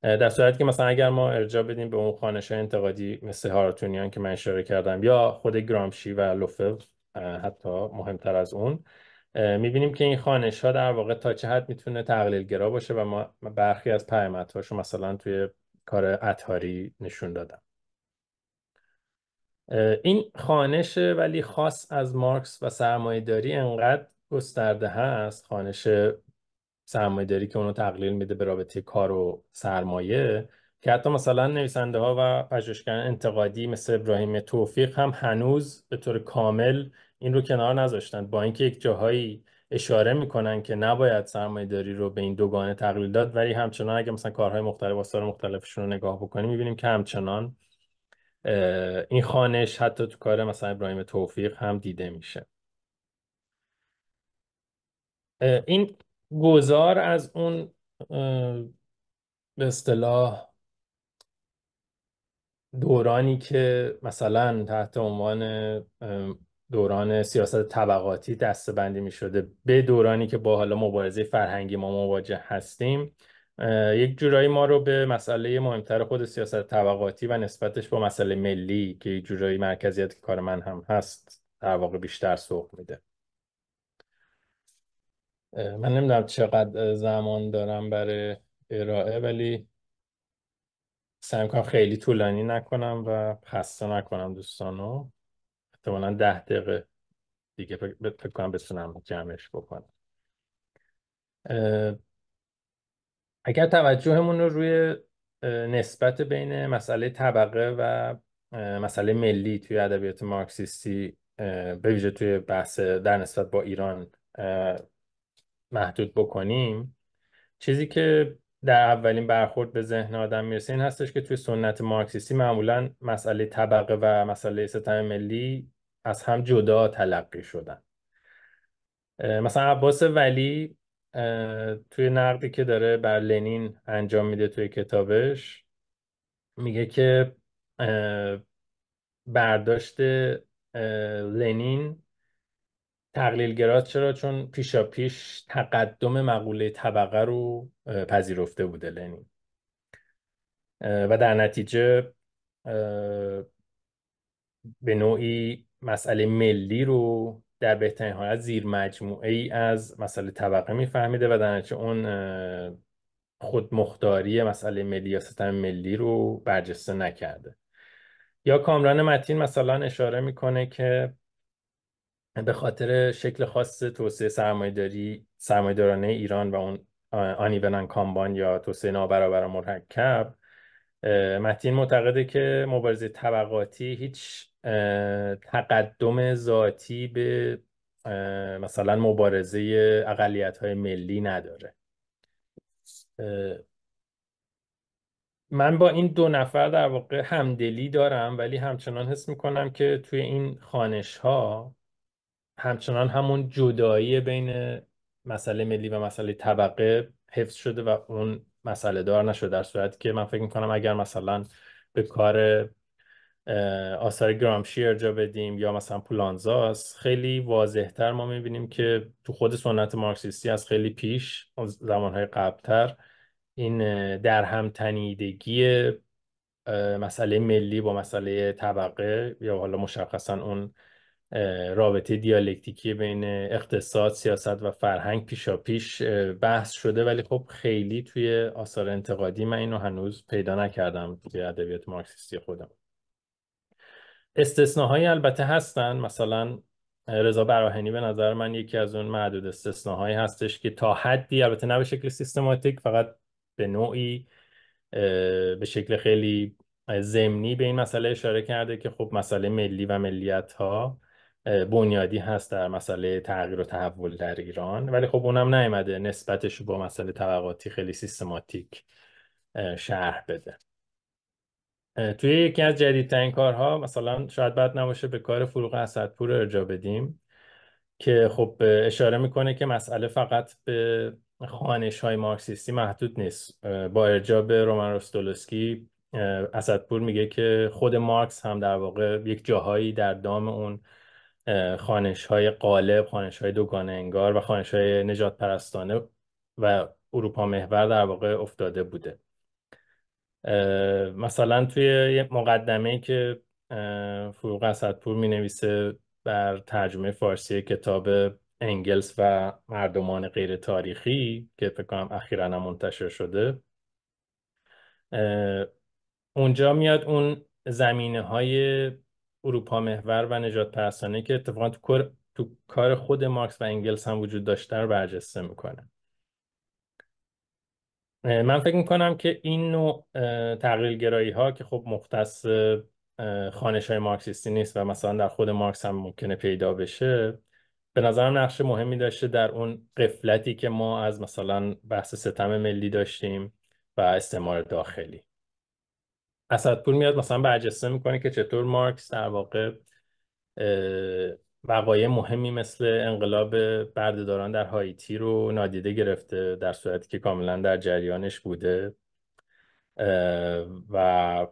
در صورتی که مثلا اگر ما ارجاع بدیم به اون خانش انتقادی مثل هارتونیان که من اشاره کردم یا خود گرامشی و لوفل حتی مهمتر از اون می‌بینیم که این خانش ها در واقع تا چه حد می‌تونه تقلیل گرا باشه و ما برخی از هاشو مثلا توی کار اتاری نشون دادم این خانش ولی خاص از مارکس و سرمایه داری انقدر گسترده هست خانش سرمایه داری که اونو تقلیل میده به رابطه کار و سرمایه که حتی مثلا نویسنده ها و پژوهشگران انتقادی مثل ابراهیم توفیق هم هنوز به طور کامل این رو کنار نذاشتند با اینکه یک جاهایی اشاره می‌کنن که نباید سرمایه داری رو به این دوگانه تقلیل داد ولی همچنان اگه مثلا کارهای مختلف آثار مختلفشون رو نگاه بکنیم می‌بینیم که همچنان این خانش حتی تو کار مثلا ابراهیم توفیق هم دیده میشه. این گذار از اون به اصطلاح دورانی که مثلا تحت عنوان دوران سیاست طبقاتی بندی می شده به دورانی که با حالا مبارزه فرهنگی ما مواجه هستیم یک جورایی ما رو به مسئله مهمتر خود سیاست طبقاتی و نسبتش با مسئله ملی که یک جورایی مرکزیت کار من هم هست در واقع بیشتر سوق میده. من نمی‌دونم چقدر زمان دارم برای ارائه ولی سعی کنم خیلی طولانی نکنم و خسته نکنم دوستانو. احتمالا ده دقیقه دیگه فکر کنم بتونم جمعش بکنم. اگر توجهمون رو روی نسبت بین مسئله طبقه و مسئله ملی توی ادبیات مارکسیستی به ویژه توی بحث در نسبت با ایران محدود بکنیم چیزی که در اولین برخورد به ذهن آدم می‌رسه این هستش که توی سنت مارکسیستی معمولا مسئله طبقه و مسئله ستم ملی از هم جدا تلقی شدن. مثلا عباس ولی توی نقدی که داره بر لنین انجام میده توی کتابش میگه که برداشت لنین تقلیلگرا چرا؟ چون پیشا پیش تقدم مقوله طبقه رو پذیرفته بوده لنین. و در نتیجه به نوعی مسئله ملی رو در بهترین حالت زیر مجموعه ای از مسئله طبقه میفهمیده و در اون خودمختاری مسئله ملی یا ستم ملی رو برجسته نکرده. یا کامران متین مثلا اشاره می‌کنه که به خاطر شکل خاص توسعه سرمایه‌داری سرمایه‌دارانه ایران و اون آنیونان کامبان یا توسعه نابرابر و مرکب متین معتقده که مبارزه طبقاتی هیچ تقدم ذاتی به مثلا مبارزه اقلیت های ملی نداره. من با این دو نفر در واقع همدلی دارم ولی همچنان حس می‌کنم که توی این خانش ها همچنان همون جدایی بین مسئله ملی و مسئله طبقه حفظ شده و اون مسئله دار نشده در صورتی که من فکر می‌کنم اگر مثلا به کار آثار گرامشی ارجا بدیم یا مثلا پولانزاس خیلی واضحتر ما می‌بینیم که تو خود سنت مارکسیستی از خیلی پیش زمانهای قبلتر این در هم تنیدگی مسئله ملی با مسئله طبقه یا حالا مشخصا اون رابطه دیالکتیکی بین اقتصاد، سیاست و فرهنگ پیشا پیش بحث شده. ولی خب خیلی توی آثار انتقادی من اینو هنوز پیدا نکردم توی ادبیات مارکسیستی خودم. استثناهایی البته هستن. مثلا رضا براهنی به نظر من یکی از اون معدود استثناهایی هستش که تا حدی البته نه به شکل سیستماتیک فقط به نوعی به شکل خیلی زمینی به این مسئله اشاره کرده که خب مسئله ملی و ملیت ها بنیادی هست در مسئله تغییر و تحول در ایران ولی خب اونم نیامده نسبتش با مسئله طبقاتی خیلی سیستماتیک شرح بده. توی یکی از جدیدترین کارها مثلا شاید بد نباشه به کار فروغ اسدپور ارجا بدیم که خب اشاره می‌کنه که مسئله فقط به خانش های مارکسیستی محدود نیست. با ارجا به رومن روستولسکی اسدپور میگه که خود مارکس هم در واقع یک جاهایی در دام اون خانش های قالب خانش های دوگانه انگار و خانش های نجات پرستانه و اروپا محور در واقع افتاده بوده. مثلا توی یه مقدمه که فروغ اسدپور می نویسه بر ترجمه فارسی کتاب انگلس و مردمان غیر تاریخی که فکر کنم اخیرا منتشر شده اونجا میاد اون زمینه های اروپا محور و نجات پرستانه که اتفاقا تو کار, تو کار خود مارکس و انگلس هم وجود داشته رو برجسته می‌کنه. من فکر می‌کنم که این نوع تقلیل ها که خب مختص خانش های مارکسیستی نیست و مثلا در خود مارکس هم ممکنه پیدا بشه به نظرم نقش مهمی داشته در اون قفلتی که ما از مثلا بحث ستم ملی داشتیم و استعمار داخلی. اسدپور میاد مثلا برجسته می‌کنه که چطور مارکس در واقع وقایع مهمی مثل انقلاب بردهداران در هایتی رو نادیده گرفته در صورتی که کاملا در جریانش بوده. و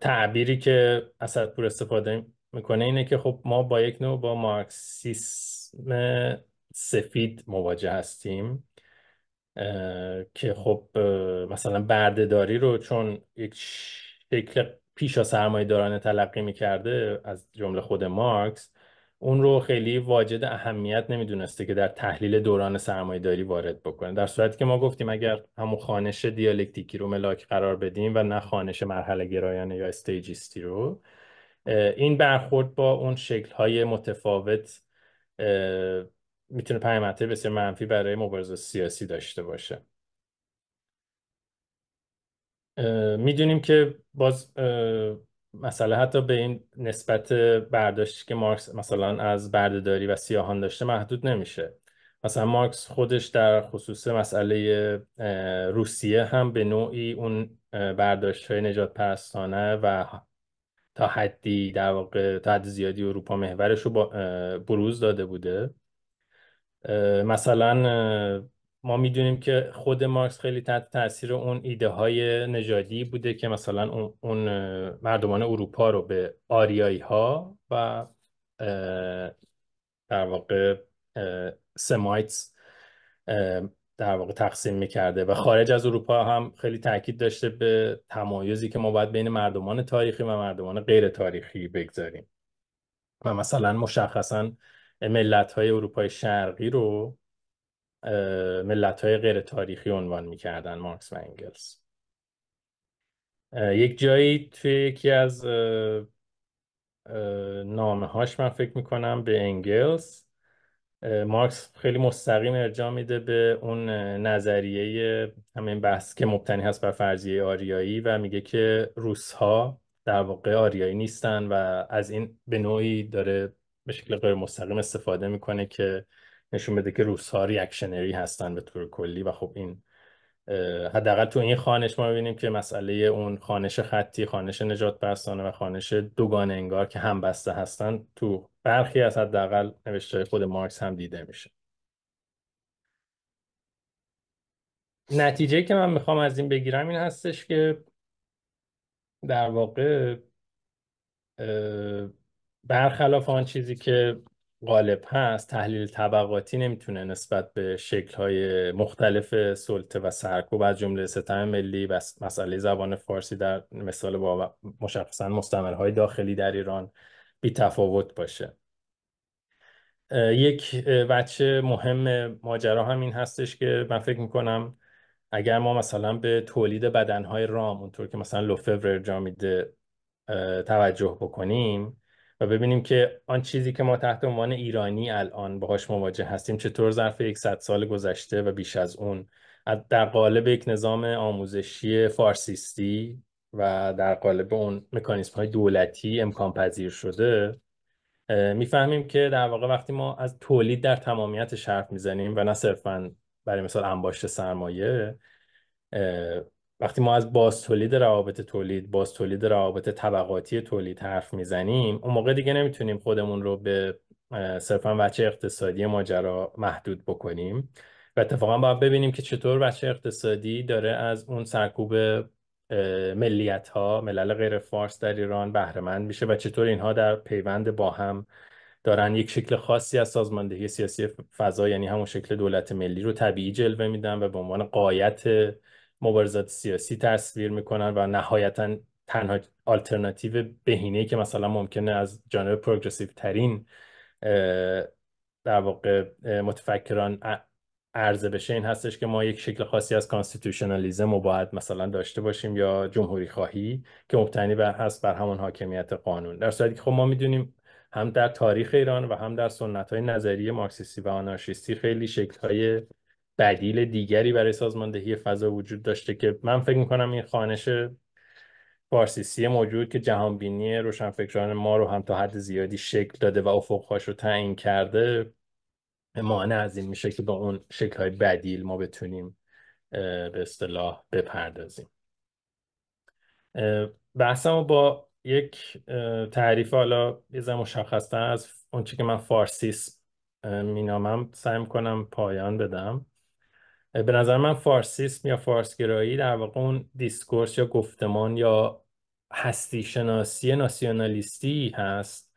تعبیری که اسدپور استفاده می‌کنه اینه که خب ما با یک نوع با مارکسیسم سفید مواجه هستیم. که خب مثلا بردهداری رو چون یک شکل پیشا سرمایه دارانه تلقی می‌کرده از جمله خود مارکس اون رو خیلی واجد اهمیت نمی‌دونسته که در تحلیل دوران سرمایه داری وارد بکنه. در صورتی که ما گفتیم اگر همون خانش دیالکتیکی رو ملاک قرار بدیم و نه خانش مرحله گرایانه یا استیجیستی رو این برخورد با اون شکل های متفاوت می‌تونه پیامدهای بسیار منفی برای مبارزه سیاسی داشته باشه. می‌دونیم که باز مسئله حتی به این نسبت برداشتی که مارکس مثلا از بردهداری و سیاهان داشته محدود نمیشه. مثلا مارکس خودش در خصوص مسئله روسیه هم به نوعی اون برداشت های نجات پرستانه و تا حدی در واقع تا حد زیادی اروپا محورش رو بروز داده بوده. مثلا ما می‌دونیم که خود مارکس خیلی تحت تاثیر اون ایده های نژادی بوده که مثلا اون, مردمان اروپا رو به آریایی ها و در واقع سمایتس در واقع تقسیم می‌کرده و خارج از اروپا هم خیلی تاکید داشته به تمایزی که ما باید بین مردمان تاریخی و مردمان غیر تاریخی بگذاریم. و مثلا مشخصا ملت های اروپای شرقی رو ملت های غیر تاریخی عنوان می‌کردن مارکس و انگلس. یک جایی توی یکی از نامه هاش من فکر می‌کنم به انگلس. مارکس خیلی مستقیم ارجاع میده به اون نظریه همین بحث که مبتنی هست بر فرضیه آریایی و میگه که روس ها در واقع آریایی نیستن و از این به نوعی داره به شکل غیر مستقیم استفاده می‌کنه که نشون بده که روس ها ریاکشنری هستن به طور کلی و خب این حداقل تو این خانش ما ببینیم که مسئله اون خانش خطی خانش نجات پرستانه و خانش دوگان انگار که هم بسته هستن تو برخی از حداقل نوشته خود مارکس هم دیده میشه. نتیجه که من می‌خوام از این بگیرم این هستش که در واقع برخلاف آن چیزی که غالب هست تحلیل طبقاتی نمی‌تونه نسبت به شکل‌های مختلف سلطه و سرکوب از جمله ستم ملی و مسئله زبان فارسی در مثال با مشخصا مستعمرهای داخلی در ایران بی تفاوت باشه یک بچه مهم ماجرا هم این هستش که من فکر می‌کنم اگر ما مثلا به تولید بدنهای رام اونطور که مثلا لوفور ارجاع میده توجه بکنیم و ببینیم که آن چیزی که ما تحت عنوان ایرانی الان باهاش مواجه هستیم چطور ظرف یک سال گذشته و بیش از اون در قالب یک نظام آموزشی فارسیستی و در قالب اون مکانیسم های دولتی امکان پذیر شده می‌فهمیم که در واقع وقتی ما از تولید در تمامیت حرف می‌زنیم و نه صرفا برای مثال انباشت سرمایه وقتی ما از باز تولید روابط تولید باز تولید روابط طبقاتی تولید حرف می‌زنیم اون موقع دیگه نمی‌تونیم خودمون رو به صرفا بچه اقتصادی ماجرا محدود بکنیم. و اتفاقا باید ببینیم که چطور بچه اقتصادی داره از اون سرکوب ملیت ها ملل غیر فارس در ایران بهرهمند میشه و چطور اینها در پیوند با هم دارن یک شکل خاصی از سازماندهی سیاسی فضا یعنی همون شکل دولت ملی رو طبیعی جلوه میدن و به عنوان غایت مبارزات سیاسی تصویر می‌کنن و نهایتا تنها آلترناتیو بهینه که مثلا ممکنه از جانب progressive ترین در واقع متفکران عرضه بشه این هستش که ما یک شکل خاصی از constitutionalism رو باید مثلا داشته باشیم یا جمهوری خواهی که مبتنی بر هست بر همون حاکمیت قانون. در صورتی که خب ما می‌دونیم هم در تاریخ ایران و هم در سنت های نظریه مارکسیستی و آنارشیستی خیلی شکل های بدیل دیگری برای سازماندهی فضا وجود داشته که من فکر می‌کنم این خانش فارسیسی موجود که جهانبینی روشنفکران ما رو هم تا حد زیادی شکل داده و افقهاش رو تعیین کرده مانع از این میشه که با اون شکل های بدیل ما بتونیم به اصطلاح بپردازیم. بحثمو با یک تعریف حالا یه مشخصتر از اون که من فارسیسم مینامم سعی می‌کنم پایان بدم. به نظر من فارسیسم یا فارسگرایی در واقع اون discourse یا گفتمان یا هستی شناسی ناسیونالیستی هست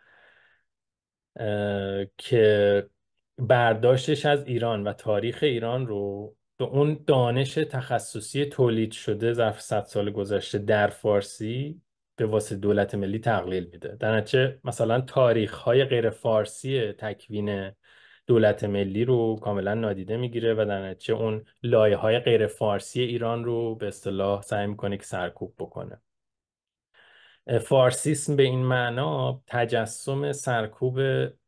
که برداشتش از ایران و تاریخ ایران رو به اون دانش تخصصی تولید شده ظرف صد سال گذشته در فارسی به واسه دولت ملی تقلیل میده. در نتیجه مثلا تاریخ های غیر فارسی تکوین دولت ملی رو کاملا نادیده می‌گیره و در نتیجه اون لایه های غیر فارسی ایران رو به اصطلاح سعی می‌کنه که سرکوب بکنه. فارسیسم به این معنا تجسم سرکوب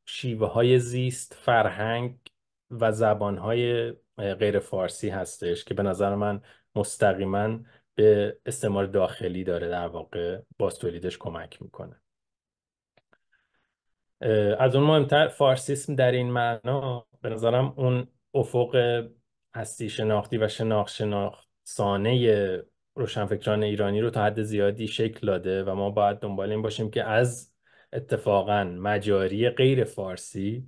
شیوه های زیست فرهنگ و زبان های غیر فارسی هستش که به نظر من مستقیما به استعمار داخلی داره در واقع باز تولیدش کمک می‌کنه. از اون مهمتر فارسیسم در این معنا به نظرم اون افق هستی شناختی و شناخت شناخت روشنفکران ایرانی رو تا حد زیادی شکل داده و ما باید دنبال این باشیم که از اتفاقا مجاری غیر فارسی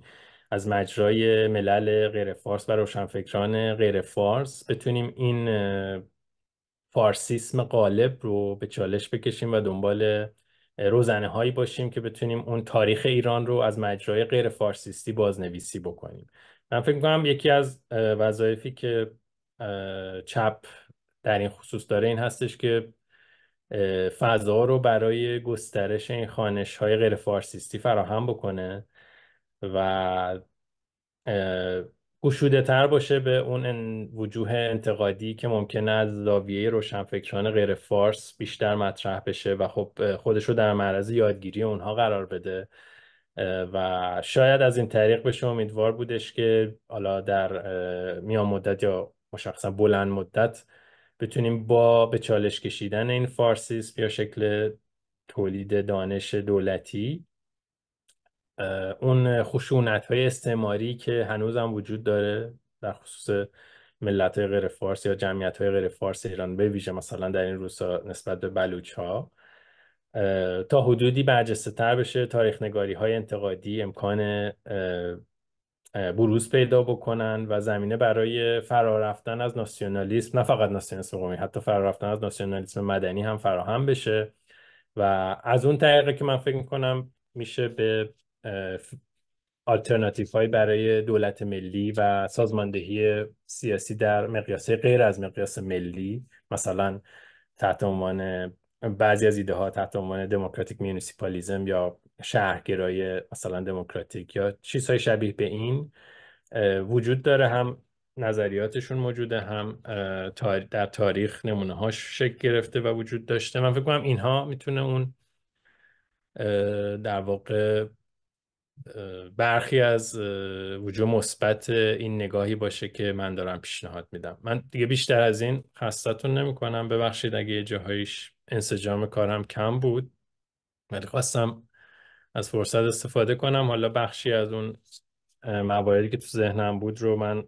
از مجرای ملل غیر فارس و روشنفکران غیر فارس بتونیم این فارسیسم قالب رو به چالش بکشیم و دنبال روزنه هایی باشیم که بتونیم اون تاریخ ایران رو از مجرای غیر فارسیستی بازنویسی بکنیم. من فکر می‌کنم یکی از وظایفی که چپ در این خصوص داره این هستش که فضا رو برای گسترش این خانش های غیر فارسیستی فراهم بکنه و گشوده تر باشه به اون وجوه انتقادی که ممکنه از زاویه روشنفکران غیر فارس بیشتر مطرح بشه و خب خودش رو در معرض یادگیری اونها قرار بده. و شاید از این طریق بشه امیدوار بودش که حالا در میان مدت یا مشخصا بلند مدت بتونیم با به چالش کشیدن این فارسیسم یا شکل تولید دانش دولتی اون خشونت های استعماری که هنوز هم وجود داره در خصوص ملت های غیر فارس یا جمعیت های غیر فارس ایران به ویژه مثلا در این روزها نسبت به بلوچ ها تا حدودی برجسته تر بشه تاریخ نگاری های انتقادی امکان بروز پیدا بکنن و زمینه برای فرارفتن از ناسیونالیسم نه فقط ناسیونالیسم قومی حتی فرارفتن از ناسیونالیسم مدنی هم فراهم بشه. و از اون طریقه که من فکر می‌کنم میشه به آلترناتیف های برای دولت ملی و سازماندهی سیاسی در مقیاس غیر از مقیاس ملی مثلا تحت عنوان بعضی از ایده ها تحت عنوان دموکراتیک میونیسیپالیزم یا شهرگرای مثلا دموکراتیک یا چیزهای شبیه به این وجود داره. هم نظریاتشون موجوده هم در تاریخ نمونه هاش شکل گرفته و وجود داشته. من فکر کنم اینها می‌تونه اون در واقع برخی از وجود مثبت این نگاهی باشه که من دارم پیشنهاد میدم. من دیگه بیشتر از این خستتون نمی کنم ببخشید اگه یه جاهایش انسجام کارم کم بود. ولی خواستم از فرصت استفاده کنم. حالا بخشی از اون مواردی که تو ذهنم بود رو من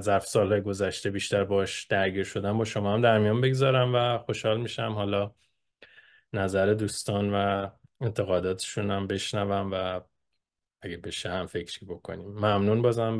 ظرف سالهای گذشته بیشتر باش درگیر شدم. با شما هم در میان بگذارم و خوشحال میشم. حالا نظر دوستان و انتقاداتشون هم بشنوم و اگه بشه هم فکری بکنیم. ممنون بازم